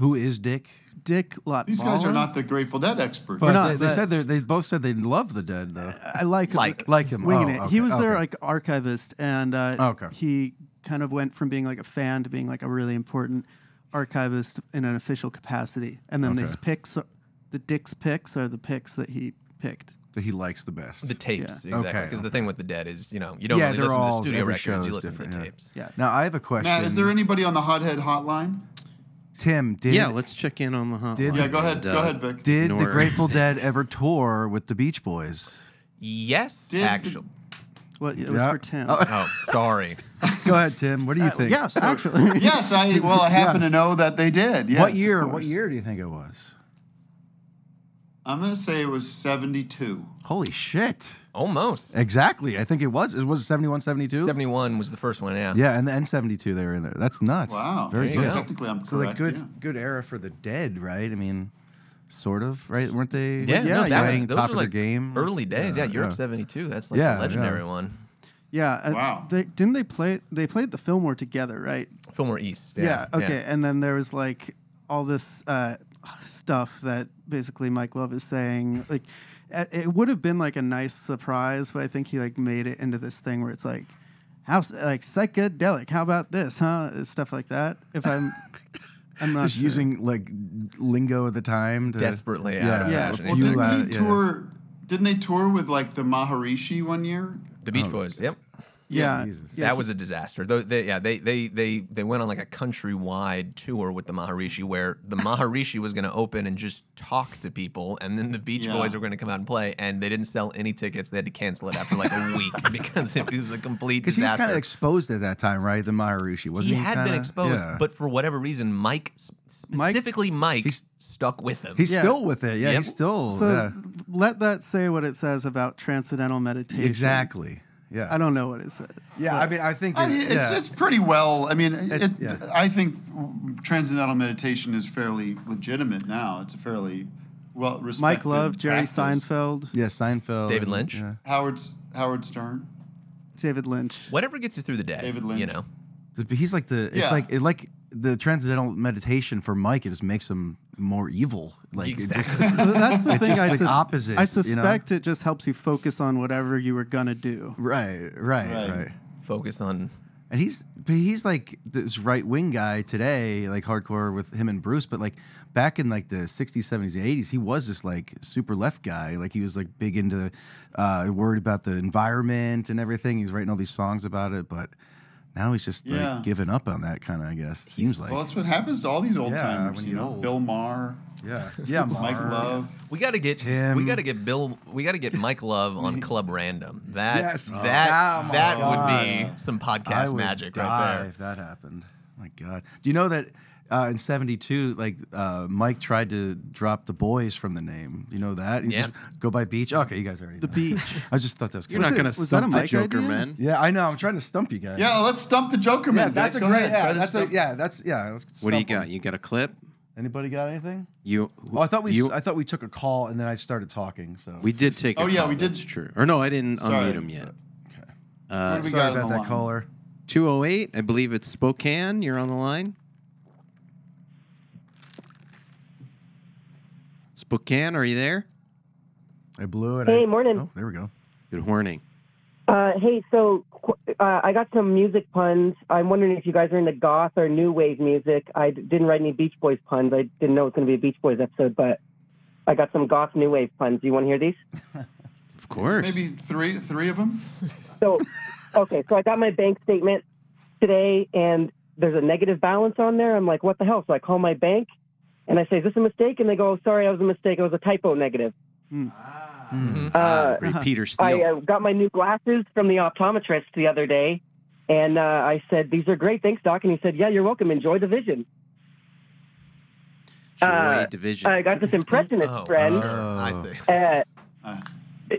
Who is Dick? Dick Latvala. These guys are not the Grateful Dead experts. But not, they, they said they they both said they love the dead though. I like him. Like- Like him. winging Oh, it. He okay, was their like archivist, and uh, Okay. he kind of went from being like a fan to being like a really important archivist in an official capacity. And then Okay. these picks, the Dick's picks, are the picks that he picked. that he likes the best. The tapes, Yeah. exactly. Okay, Because the thing with the dead is, you know, you don't Yeah, really they're listen to all- the studio every records, you is listen to the different, yeah. tapes. Yeah. now I have a question. Matt, is there anybody on the Hothead hotline? Tim? Did yeah, let's check in on the hotline. Did- Yeah, go ahead. and, Go uh, ahead, Vic. did the Grateful [laughs] Dead ever tour with the Beach Boys? Yes, Did the- actually. Well, it was Yeah. for Tim. Oh. Oh, sorry. [laughs] Go ahead, Tim. What do you Uh, think? yes, actually. [laughs] yes, I well, I happen Yes. to know that they did. Yes, what year? What year do you think it was? I'm gonna say it was 72. Holy shit! Almost. Exactly. I think it was. It was 71, 72? 71 was the first one, yeah. Yeah, and the N seventy two they were in there. That's nuts. Wow. Very There good. go. Technically, I'm So like good yeah. good era for the dead, right? I mean, sort of, right? Weren't they? Yeah, Yeah, no, that was, those top are of their like game. early days. Yeah, Yeah, Europe yeah. 72. That's like Yeah, a legendary yeah. one. Yeah. uh, Wow. They, didn't they play? They played the Fillmore together, right? Fillmore East. Yeah. okay. And then there was like all this uh, stuff that basically Mike Love is saying. Like, it would have been like a nice surprise, but I think he like made it into this thing where it's like, how like psychedelic? How about this? Huh? Uh, Stuff like that. If I'm, [laughs] I'm not Just sure. using like lingo at the time to Desperately out yeah, of Yeah. Well, You, didn't uh, he yeah. tour? Didn't they tour with like the Maharishi one year? The Beach Boys. Yep. Yeah. Jesus. yeah, that was a disaster. Though they, yeah, they, they they they went on like a countrywide tour with the Maharishi, where the [laughs] Maharishi was going to open and just talk to people, and then the Beach Yeah. Boys were going to come out and play, and they didn't sell any tickets. They had to cancel it after like a [laughs] week because it was a complete disaster. Because he was disaster. kind of exposed at that time, right? The Maharishi wasn't he he? had been kinda? exposed, Yeah. but for whatever reason, Mike Mike- specifically Mike, He's- stuck with him. he's Yeah. still with it. Yeah, Yep. he's still So yeah. let that say what it says about transcendental meditation. exactly. Yeah, I don't know what it said. Yeah, I mean, I think I it- mean, it's yeah. it's pretty well. I mean, it, It's- yeah. I think transcendental meditation is fairly legitimate now. It's a fairly well respected. Mike Love, Jerry practice. Seinfeld, yeah, Seinfeld, David and- Lynch? yeah. Howard's Howard Stern. David Lynch. Whatever gets you through the day, David Lynch. you know. He's like the it's Yeah. like it like the transcendental meditation for Mike. It just makes him more evil. Like it just, That's the [laughs] it's thing. just I, like sus- opposite. I you suspect know? it just helps you focus on whatever you were gonna do. Right, right, Right. right. Focus on And he's but he's like this right wing guy today, like hardcore with him and Bruce. But like back in like the '60s, '70s, '80s, he was this like super left guy. Like he was like big into uh, worried about the environment and everything. He's writing all these songs about it, but now he's just Yeah. like giving up on that kind of. I guess seems like Well, that's what happens to all these old Yeah, timers. when You you know, old. Bill Maher, yeah, yeah. [laughs] Mike Marr. Love. We got to get Tim. We got to get Bill. We got to get Mike Love on [laughs] Club Random. That Yes. Oh, that my that would be some I podcast would magic die right there. If that happened, my God. Do you know that uh, in '72, like uh, Mike tried to drop the boys from the name? You know that? You Yeah. just go by Beach. Okay, you guys already. The know. beach. [laughs] I just thought that was. You're cool. not it- going to was that a stump the Joker, idea? man. Yeah, I know. I'm trying to stump you guys. Yeah, let's stump the Joker yeah, man. that's a great. ahead, Yeah, that's a, yeah, that's yeah. Let's What do you stump 'em. got? You got a clip? Anybody got anything? You? Oh, I thought we. You, I thought we took a call and then I started talking. So we did take. Oh, a yeah, call, we did- That's true. Or no, I didn't Sorry. unmute him yet. Okay. Uh, What do we Sorry got about that line? caller. 208, I believe it's Spokane. You're on the line. Spokane, are you there? I blew it. Hey, I- morning. Oh, there we go. Good morning. Uh, hey, so uh, I got some music puns. I'm wondering if you guys are into goth or new wave music. I didn't write any Beach Boys puns. I didn't know it was going to be a Beach Boys episode, but I got some goth new wave puns. Do you want to hear these? [laughs] Of course. Maybe three, three of them. So, okay, so I got my bank statement today, and there's a negative balance on there. I'm like, what the hell? So I call my bank, and I say, is this a mistake? And they go, oh, sorry, I was a mistake. It was a typo negative. Uh, Great Peter Steele. I uh, got my new glasses from the optometrist the other day, and uh, I said, "These are great, thanks, doc." And he said, "Yeah, you're welcome. Enjoy the vision." Joy uh, Division. I got this impressionist Oh, friend. sure. I Oh. see. Uh, Uh,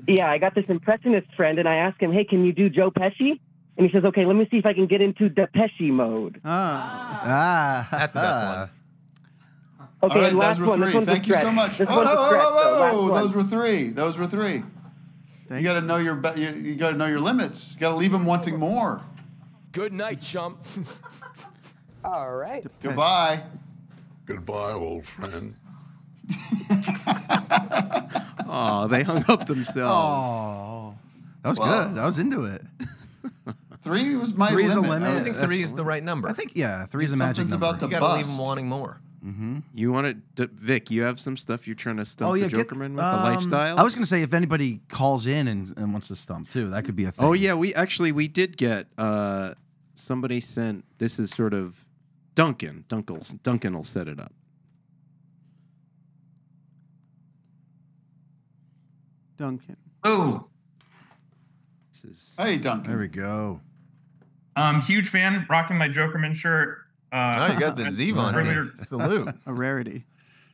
yeah, I got this impressionist friend, and I asked him, "Hey, can you do Joe Pesci?" And he says, "Okay, let me see if I can get into Depeche mode." Ah, Ah, That's the best one. Okay, All right, last those were one. Three. one's Thank you so much. This Oh, one's no, a oh, stretch, whoa, though. whoa, Last oh, Those were three. Those were three. thank You got to know your be- you, you got to know your limits. You got to leave them wanting more. Good night, chump. [laughs] All right. Goodbye. Goodbye, old friend. [laughs] Oh, they hung up themselves. Oh, that was Well- good. I was into it. [laughs] Three was my Three's a limit. limit. I I was- think That's- three is the right number. I think yeah, three's a magic Something's number. about to you gotta leave them wanting more. You want to, Vic? You have some stuff you're trying to stump oh yeah, the Jokerman with um, the lifestyle. I was gonna say if anybody calls in and, and wants to stump too, that could be a thing. Oh yeah, we actually we did get uh somebody sent this is sort of Duncan. Duncan Duncan will set it up. Duncan. Oh, This is Hey, Duncan. there we go. um, huge fan, rocking my Jokerman shirt. Uh, Oh, you got the [laughs] Zevon earlier- [laughs] Salute. A rarity.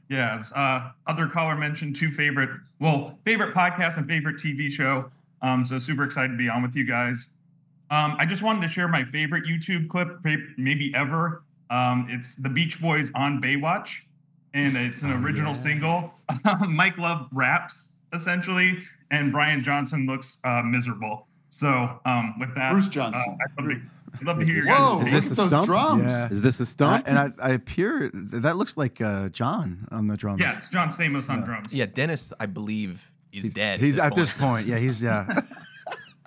Yes. Uh, other caller mentioned two favorite, well, favorite podcast and favorite TV show. Um, so super excited to be on with you guys. Um, I just wanted to share my favorite YouTube clip, maybe ever. Um, it's the Beach Boys on Baywatch, and it's an original single. [laughs] Mike Love raps essentially, and Brian Johnson looks uh, miserable. So um, with that, Bruce uh, Johnston. I'd love to, I'd love to hear your Whoa, guys' Is this look a at those stump? drums. Yeah. is this a stump? and I, I appear that looks like uh, John on the drums. Yeah, it's John Stamos on drums. Yeah, Dennis, I believe, is dead. He's at this point. point. Yeah, he's yeah. [laughs]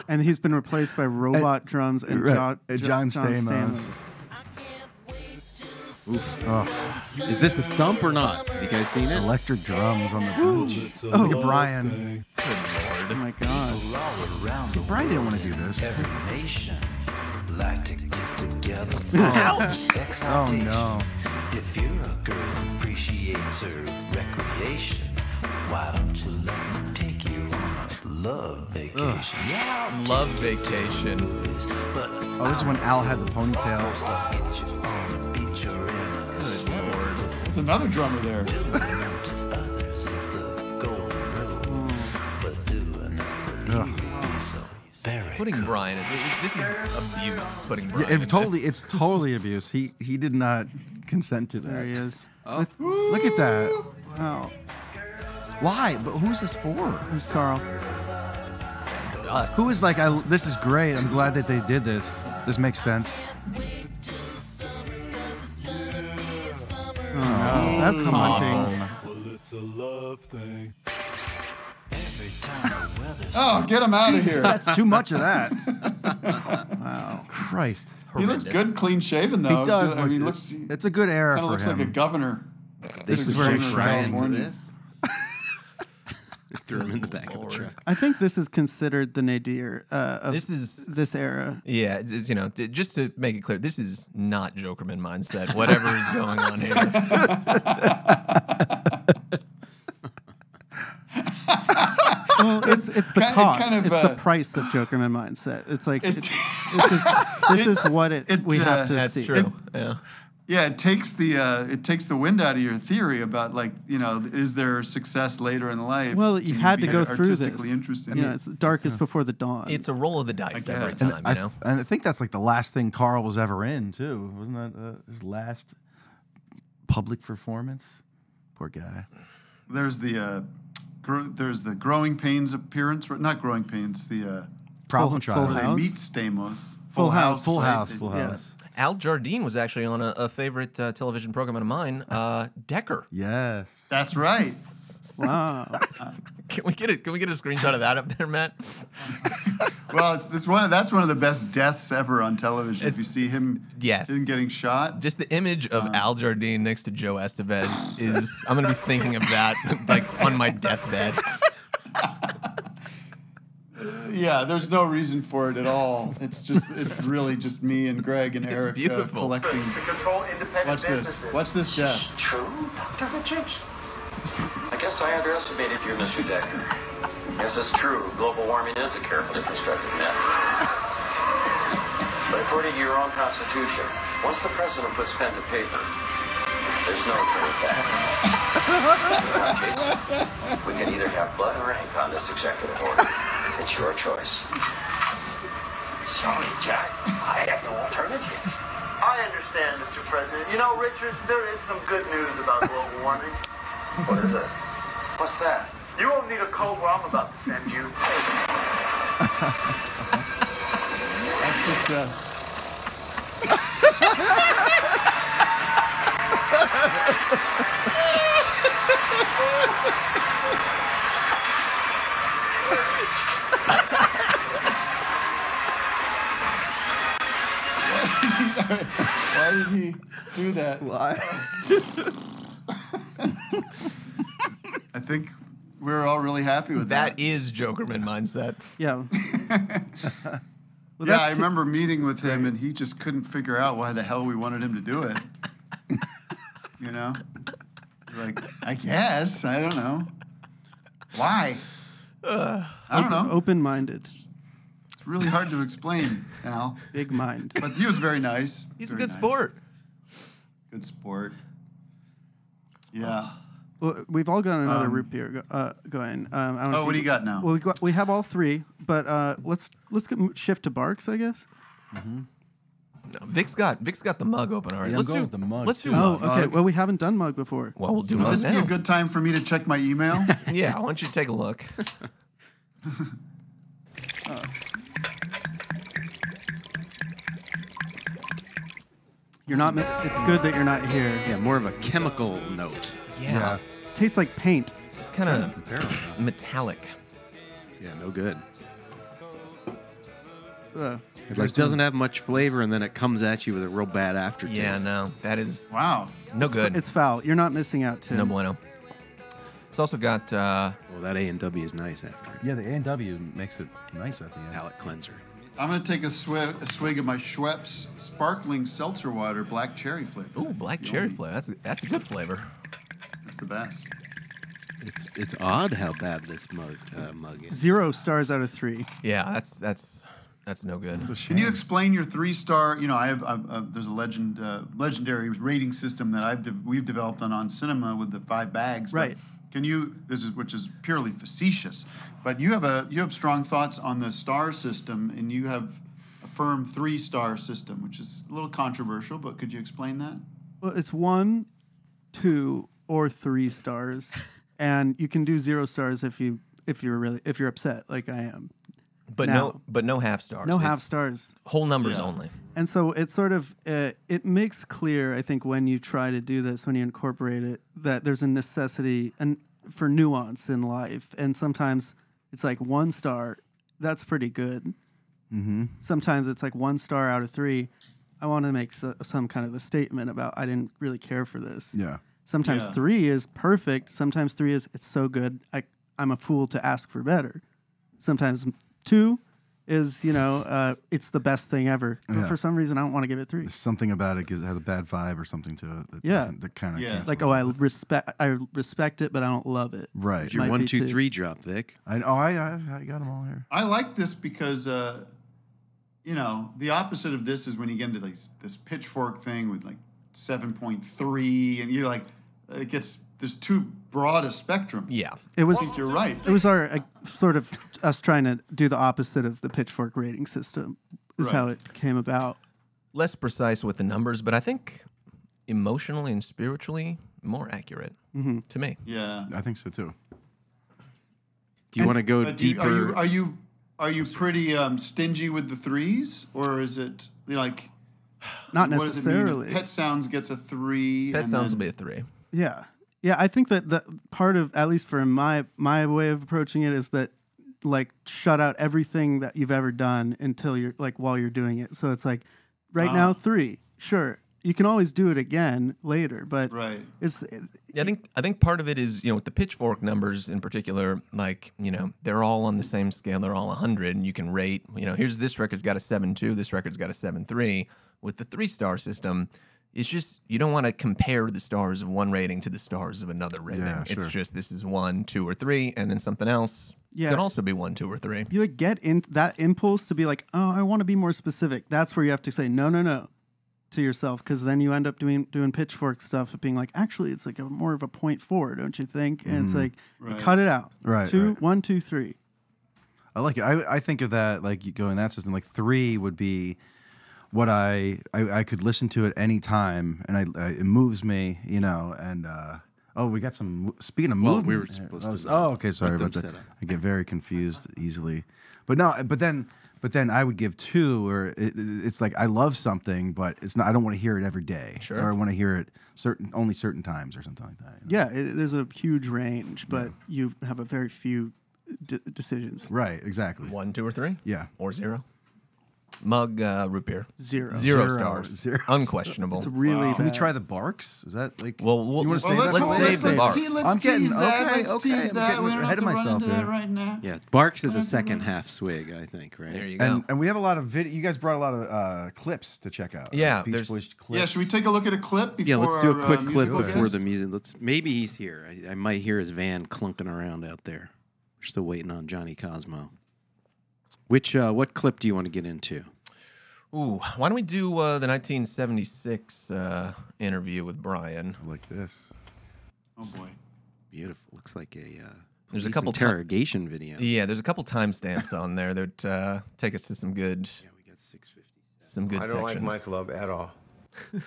And he's been replaced by robot drums and right, Jo- uh, Jo- John Stamos. oh, is this a stump or not? Have you guys seen it? electric drums on the beach. Look at Brian. Oh my god. See, Brian didn't want to do this. [laughs] Oh no. If you're a girl who appreciates her recreation, why don't you let me take you on a love vacation? Yeah, I'll Love vacation. but Oh, this is when Al had the ponytail. I'll get you on the beach or in a Good lord. There's another drummer there. Putting. Brian, in- this is abuse. Putting Yeah, Brian. it in totally, this. it's totally [laughs] abuse. He he did not consent to that. There he is. Look at that. Oh. Wow. Why? But who's this for? Who's Carl? us. Who is like, I, this is great. I'm glad that they did this. This makes sense. Oh, that's commenting. Oh, get him out of here. That's too much of that. [laughs] Wow. Christ. He looks good, clean shaven though. He does. I look, mean, looks. it's a good era Kind for of looks him. like a governor. This is a where governor of California. this. Threw him in the back of the truck. I think this is considered the nadir uh, of This is this era. Yeah, it's, it's, you know, just to make it clear, this is not Jokerman mindset. Whatever is going on here. [laughs] [laughs] Well, it's it's the Kind- cost. kind of, it's uh, the price of Jokerman mindset. It's like It- it's, this is this is [laughs] what it, it, we uh, have to That's see. true. yeah. Yeah, it takes the uh, it takes the wind out of your theory about like you know is there success later in life? Well, you Can had to go through this. artistically interested. You know, it's darkest before the dawn. It's a roll of the dice every guess. time, I, you know? and I think that's like the last thing Carl was ever in, too. Wasn't that uh, his last public performance? Poor guy. there's the uh, gro- there's the growing pains appearance, not growing pains, the uh, Problem Full child. where they House? meet Stamos. Full House, Full right? House. They- Full yeah. House. Al Jardine was actually on a, a favorite uh, television program of mine, uh, Decker. Yes. That's right. wow. [laughs] Can we get it? Can we get a screenshot of that up there, Matt? [laughs] Well, it's this one. That's one of the best deaths ever on television. if you see him, Yes. him getting shot. Just the image of Uh. Al Jardine next to Joe Estevez is. I'm gonna be thinking of that like on my deathbed. [laughs] Yeah, there's no reason for it at all. It's just, it's really just me and Greg and Eric uh, collecting. Watch this. Watch this death. True, Dr. Richards? I guess I underestimated you, Mr. Decker. Yes, it's true. Global warming is a carefully constructed myth. But according to your own constitution, once the president puts pen to paper, there's no turning back. we can either have blood or ink on this executive order. It's your choice. Sorry, Jack. I have no alternative. I understand, Mr. President. You know, Richard, there is some good news about global warming. What is it? What's that? You won't need a code where I'm about to send you. That's this stuff. Why did he do that? Why? [laughs] I think we're all really happy with that. That is Jokerman mindset. Yeah. [laughs] yeah, I remember meeting with him, and he just couldn't figure out why the hell we wanted him to do it. [laughs] you know, like I guess I don't know why. I don't know. Open minded. It's really hard to explain, Al. Big mind. But he was very nice. He's a good nice. sport. Good sport. Yeah. Well, we've all got another Um, root beer go, uh, going. Um, I don't Oh, if what do you got now? Well, we, got, we have all three, but uh, let's let's go, shift to Barq's, I guess. No, Vic's got Vic's got the mug open already. Yeah, I'm let's going do with the mug, Let's do Oh, mug. okay. Well, we haven't done mug before. Well, we'll do Would mug this be a good time for me to check my email? [laughs] yeah, why don't you take a look? [laughs] You're not. It's good that you're not here. Yeah, more of a chemical note. Yeah, It tastes like paint. it's kind of metallic. Yeah, no good. Uh, It like doesn't have much flavor, and then it comes at you with a real bad aftertaste. Yeah, no, that is wow. no good. it's foul. You're not missing out, Tim. No bueno. It's also got uh, Well, that A and W is nice after it. Yeah, the A and W makes it nice at the end. Palate cleanser. I'm gonna take a, swi- a swig of my Schweppes sparkling seltzer water, black cherry flavor. ooh black cherry Yummy. flavor. That's a, that's a good flavor. That's the best. It's it's odd how bad this mug uh, mug is. Zero stars out of three. Yeah, that's that's that's no good. Can you explain your three star? You know, I have I've, uh, there's a legend uh, legendary rating system that I've de- we've developed on on cinema with the five bags. but Right. Can you? This is which is purely facetious, but you have a you have strong thoughts on the star system, and you have a firm three star system, which is a little controversial. But could you explain that? Well, it's one, two, or three stars, and you can do zero stars if you if you're really if you're upset like I am. But Now- no, but no half stars. No half stars. Whole numbers Yeah. only. And so it sort of uh, it makes clear, I think, when you try to do this, when you incorporate it, that there's a necessity and for nuance in life, and sometimes it's like one star, that's pretty good. Mm-hmm. Sometimes it's like one star out of three. I want to make so, some kind of a statement about I didn't really care for this. Yeah. Sometimes Yeah. three is perfect. Sometimes three is it's so good. I I'm a fool to ask for better. Sometimes two is you know uh, it's the best thing ever. But Yeah. for some reason I don't want to give it three. Something about it gives, has a bad vibe or something to it. That Yeah. That kind of Yeah. Like oh I respect I respect it, but I don't love it. right. It's your Might one, be two, two. three drop, Vic. I, oh, I, I, I got them all here. I like this because, uh, you know, the opposite of this is when you get into like this pitchfork thing with like 7.3, and you're like, it gets, there's too broad a spectrum. Yeah. It was I think you're right. it was our uh, sort of us trying to do the opposite of the pitchfork rating system is how it came about. Less precise with the numbers, but I think emotionally and spiritually more accurate Mhm. to me. Yeah. I think so too. Do you want to go But do you- deeper? are you are you are you pretty um, stingy with the threes, or is it like Not what does it mean if necessarily. Pet Sounds gets a three. Pet and Sounds then- will be a three. Yeah. Yeah, I think that the part of at least for my my way of approaching it is that like shut out everything that you've ever done until you're like while you're doing it. So it's like right now Ah. 3. Sure. You can always do it again later, but right. it's Yeah, I think I think part of it is you know with the pitchfork numbers in particular, like you know they're all on the same scale. They're all hundred, and you can rate. You know, here's this record's got a seven two. This record's got a seven three. With the three star system, it's just you don't want to compare the stars of one rating to the stars of another rating. Yeah, it's just this is one, two, or three, and then something else Yeah. can also be one, two, or three. you like get in that impulse to be like, "Oh, I want to be more specific." That's where you have to say, "No, no, no." to yourself because then you end up doing doing pitchfork stuff of being like actually it's like a more of a point four don't you think and it's Mhm. like you Right. cut it out Right, two right. one two three I like it. I, I think of that like going that system. Like three would be what I I, I could listen to at any time, and I, I it moves me, you know. And uh, oh, we got some. Speaking of Well, movement, we were supposed oh, to Oh, okay, sorry about that. up. I get very confused easily. But no, but then but then I would give two, or it, it's like I love something, but it's not. I don't want to hear it every day, Sure. or I want to hear it certain only certain times or something like that. you know? yeah it, there's a huge range but you have a very few d- decisions Right. Exactly. One, two, or three, Yeah. or zero. Mug uh, root beer. Zero. Zero, Zero. stars. [laughs] Zero. Unquestionable. It's really Can we bad. try the Barq's? Is that like? Well, we'll, you want to Well, say let's, that? hold- let's, the let's, Barq's. te- let's I'm getting- tease that. okay, let's okay, tease I'm that. getting We don't ahead have of to run myself into that here. right now. Yeah, Barq's is a second half swig, I think, right? there you go. And, and we have a lot of video. You guys brought a lot of uh, clips to check out. Yeah, Beach there's- Boys clips. Yeah, should we take a look at a clip before Yeah, let's do our, a quick uh, clip musical before guest? the music. Let's maybe he's here. I, I might hear his van clunking around out there. We're still waiting on Jonny Kosmo. Which uh, what clip do you want to get into? Ooh, why don't we do uh, the 1976 uh, interview with Brian? like this. Oh boy. Beautiful. Looks like a uh, There's a couple ti- interrogation video. Yeah, there's a couple timestamps on there that uh, take us to some good. Yeah, we got 650. Some good I don't like sections. Mike Love at all. [laughs]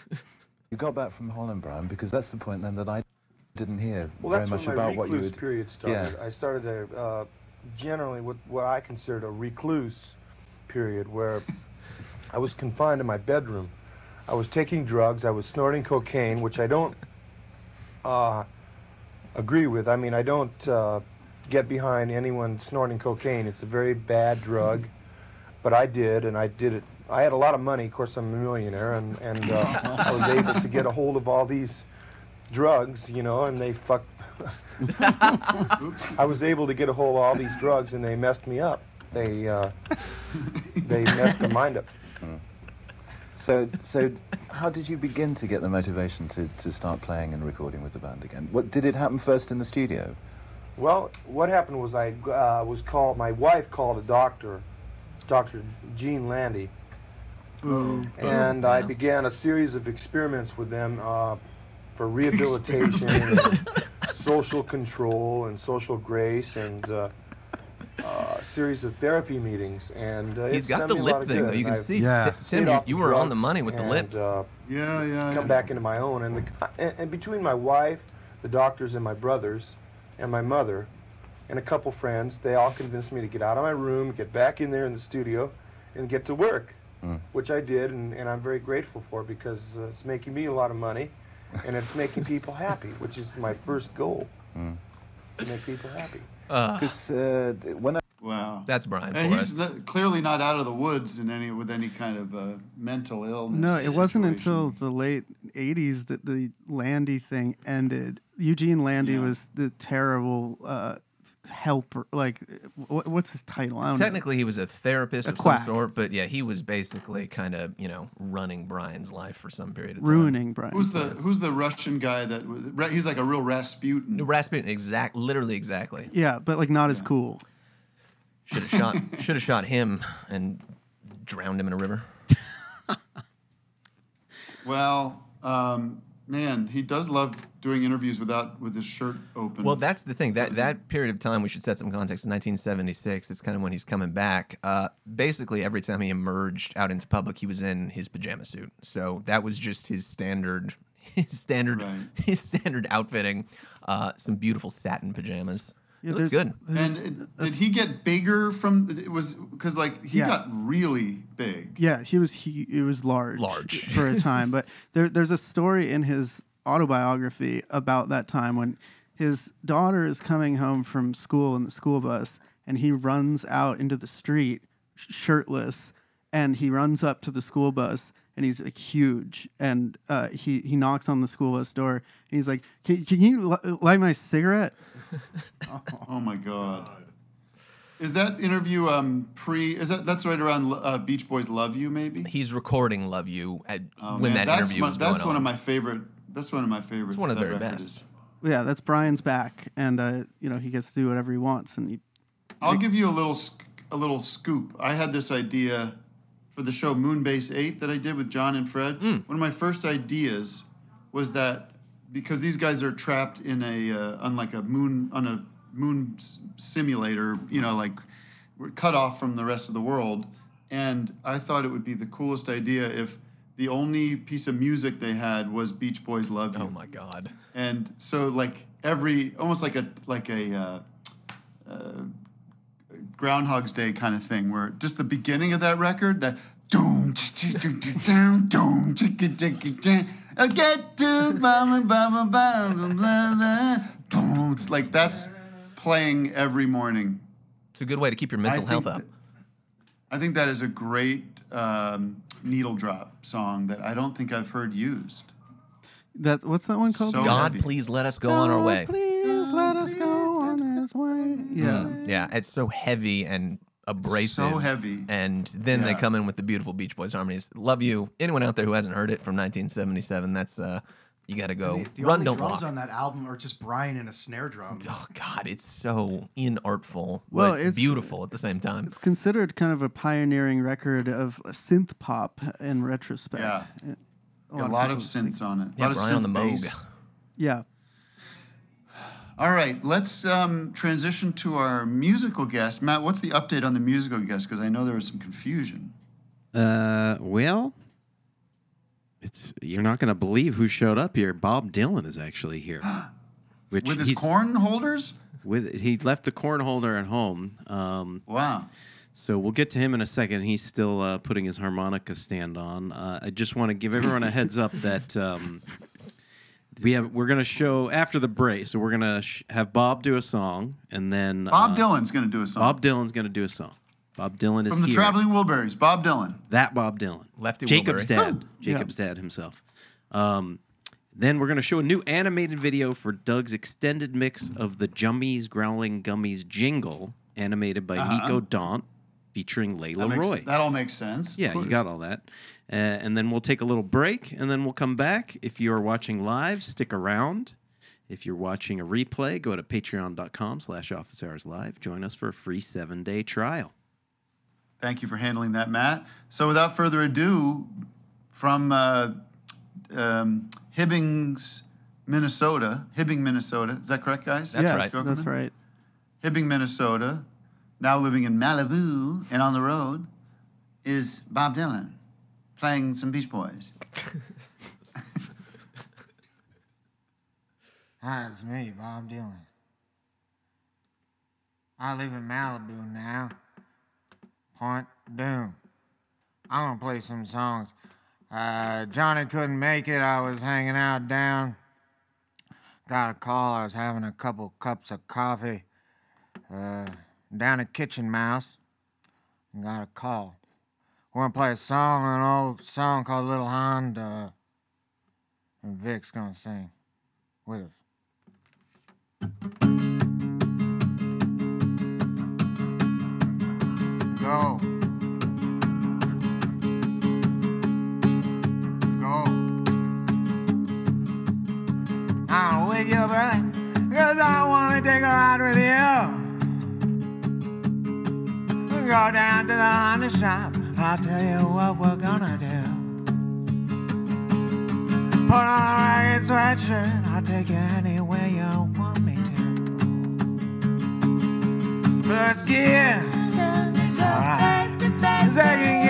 You got back from Holland, Brian, because that's the point then that I didn't hear Well, very that's much when my about what you recluse would. period started. I started a uh, generally what, what I considered a recluse period where I was confined in my bedroom. I was taking drugs. I was snorting cocaine, which I don't uh, agree with. I mean, I don't uh, get behind anyone snorting cocaine. It's a very bad drug, but I did, and I did it. I had a lot of money. Of course, I'm a millionaire, and and uh, I was able to get a hold of all these drugs, you know, and they fuck. [laughs] I was able to get a hold of all these drugs, and they messed me up. They uh, they messed my mind up. So, so how did you begin to get the motivation to, to start playing and recording with the band again? What did it happen first in the studio? Well, what happened was I uh, was called. My wife called a doctor, Dr. Gene Landy, and I began a series of experiments with them uh, for [laughs] rehabilitation, and social control, and social grace, and uh, uh, a series of therapy meetings. And uh, He's it's got the lip thing, though. You can I've see, Yeah. Ti- Tim, you, you were on the money with the lips. Uh, Yeah, yeah. come yeah. back into my own. And, the, and, and between my wife, the doctors, and my brothers, and my mother, and a couple friends, they all convinced me to get out of my room, get back in there in the studio, and get to work, Mm. which I did, and, and I'm very grateful for because uh, it's making me a lot of money, and it's making people happy, which is my first goal, Mm. to make people happy. Uh, Because uh, when I Wow. that's Brian. And he's the, clearly not out of the woods in any with any kind of uh, mental illness. No, it wasn't until the late '80s that the Landy thing ended. Eugene Landy Yeah. was the terrible uh, helper. Like, what, what's his title? I don't know. Technically, he was a therapist A of quack. some sort, but yeah, he was basically kind of you know running Brian's life for some period of time. ruining Brian. Who's the Who's the Russian guy that was? He's like a real Rasputin. Rasputin, exact, literally exactly. Yeah, but like not as cool. Should have shot. Should have shot him and drowned him in a river. Well, um, man, he does love doing interviews without with his shirt open. Well, that's the thing. That that period of time, we should set some context. In 1976, it's kind of when he's coming back. Uh, basically, every time he emerged out into public, he was in his pajama suit. So that was just his standard, [laughs] his standard, Right. his standard outfitting. Uh, some beautiful satin pajamas. Yeah, it looks good. and it- did he get bigger from? It was because like he Yeah. got really big. Yeah, he was he it was large, Large. for a time. [laughs] but there, there's a story in his autobiography about that time when his daughter is coming home from school in the school bus, and he runs out into the street sh- shirtless, and he runs up to the school bus. And he's like huge, and uh, he he knocks on the school bus door, and he's like, "Can, can you li- light my cigarette?" [laughs] Oh my god. Is that interview um pre? Is that that's right around uh, Beach Boys "Love You"? Maybe. He's recording "Love You" at, Oh, when man, that that's interview one, was going That's one on. of my favorite. That's one of my favorites. one of the that best. is. Yeah, that's Brian's back, and uh, you know he gets to do whatever he wants, and he I'll give you a little sc- a little scoop. I had this idea for the show Moonbase Eight that I did with John and Fred. Hmm. One of my first ideas was that because these guys are trapped in a uh, on like a moon on a moon s- simulator, you know, like we're cut off from the rest of the world. And I thought it would be the coolest idea if the only piece of music they had was Beach Boys "Love You." oh my god! and so like every almost like a like a uh, uh, Groundhog's Day kind of thing, where just the beginning of that record, that doom down doom chicka chicka down, I get to. It's like that's playing every morning. It's a good way to keep your mental I health up. I think that is a great um, needle drop song that I don't think I've heard used. That what's that one called? So God, heavy. please let us go on our way. Please let us go on this way. Yeah. Yeah, it's so heavy and abrasive. So heavy. And then they come in with the beautiful Beach Boys harmonies. Love you. Anyone out there who hasn't heard it from 1977, that's uh you got to go The, the run only don't drums walk. on that album are just Brian and a snare drum. [laughs] Oh god, it's so inartful, Well, but it's- beautiful at the same time. It's considered kind of a pioneering record of synth pop in retrospect. Yeah. Uh, A lot of people think- synths on it. A Yeah, lot of Brian on synth the Moog. bass. Yeah. All right, let's um, transition to our musical guest. Matt, what's the update on the musical guest? Because I know there was some confusion. Uh, well, it's you're not going to believe who showed up here. Bob Dylan is actually here. [gasps] Which With his corn holders? with he left the corn holder at home. Um, wow. So we'll get to him in a second. He's still uh, putting his harmonica stand on. Uh, I just want to give everyone a heads up that um, we have we're going to show after the break. So we're going to sh- have Bob do a song, and then Bob uh, Dylan's going to do a song. Bob Dylan's going to do a song. Bob Dylan is From the here. Traveling Wilburys, Bob Dylan. That Bob Dylan. Lefty Jacob's Wilbury. dad. Oh, Jacob's dad himself. Um, then we're going to show a new animated video for Doug's extended mix of the Jummies Growling Gummies jingle, animated by Uh-huh. Nico Daunt, featuring That, Lela makes, Roy. that all makes sense. Yeah, you got all that. Uh, and then we'll take a little break, and then we'll come back. If you are watching live, stick around. If you're watching a replay, go to patreon.com slash office hours live. Join us for a free seven-day trial. Thank you for handling that, Matt. So, without further ado, from uh, um, Hibbings, Minnesota, Hibbing, Minnesota. Is that correct, guys? That's yes, right. That's right. Hibbing, Minnesota, now living in Malibu and on the road, is Bob Dylan playing some Beach Boys. [laughs] Hi, it's me, Bob Dylan. I live in Malibu now. Point Dume. I'm gonna play some songs. Uh, Johnny couldn't make it. I was hanging out down. Got a call. I was having a couple cups of coffee uh, down at Kitchen Mouse. Got a call. We're gonna play a song, an old song called Little Honda. And Vic's gonna sing with us. The shop, I'll tell you what we're gonna do. Put on a ragged sweatshirt, I'll take you anywhere you want me to. First gear, it's alright. Second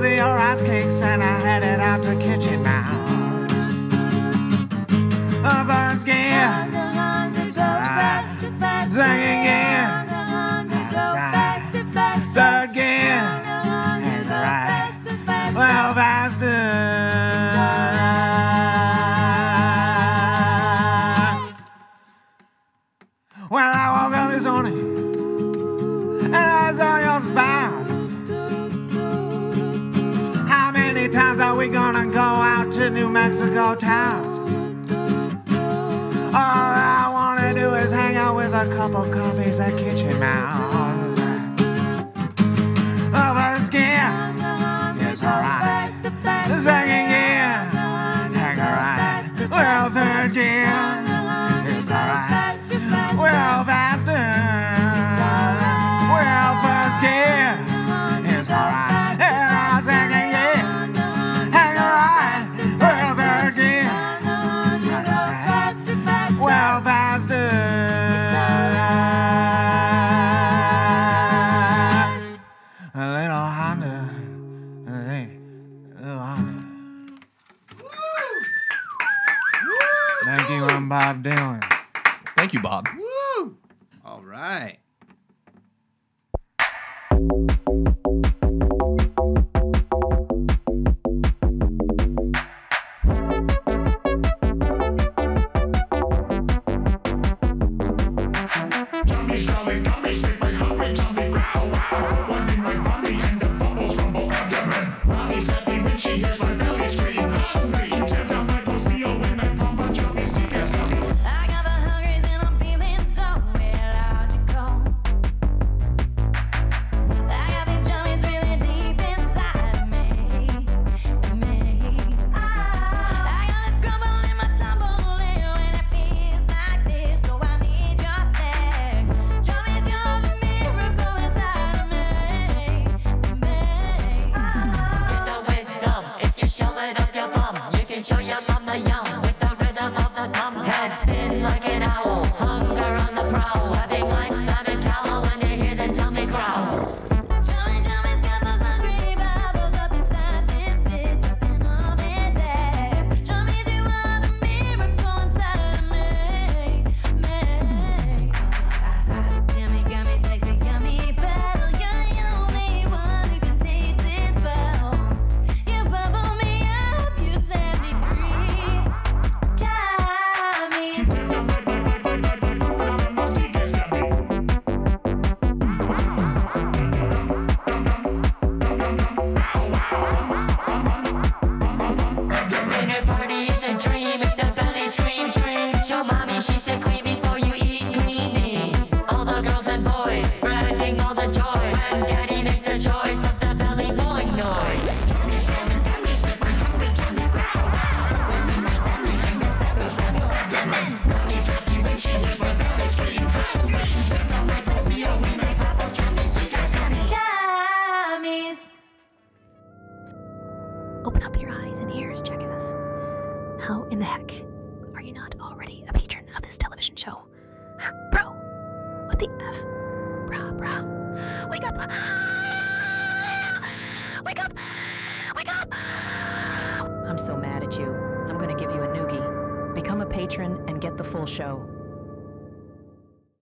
my rice cakes, and I headed out to Kitchen Mexico towns. All I wanna do is hang out with a couple coffees at Kitchen Mouse. Over skin is alright. Second gear, hang around. Well, third gear. Thank you, Bob.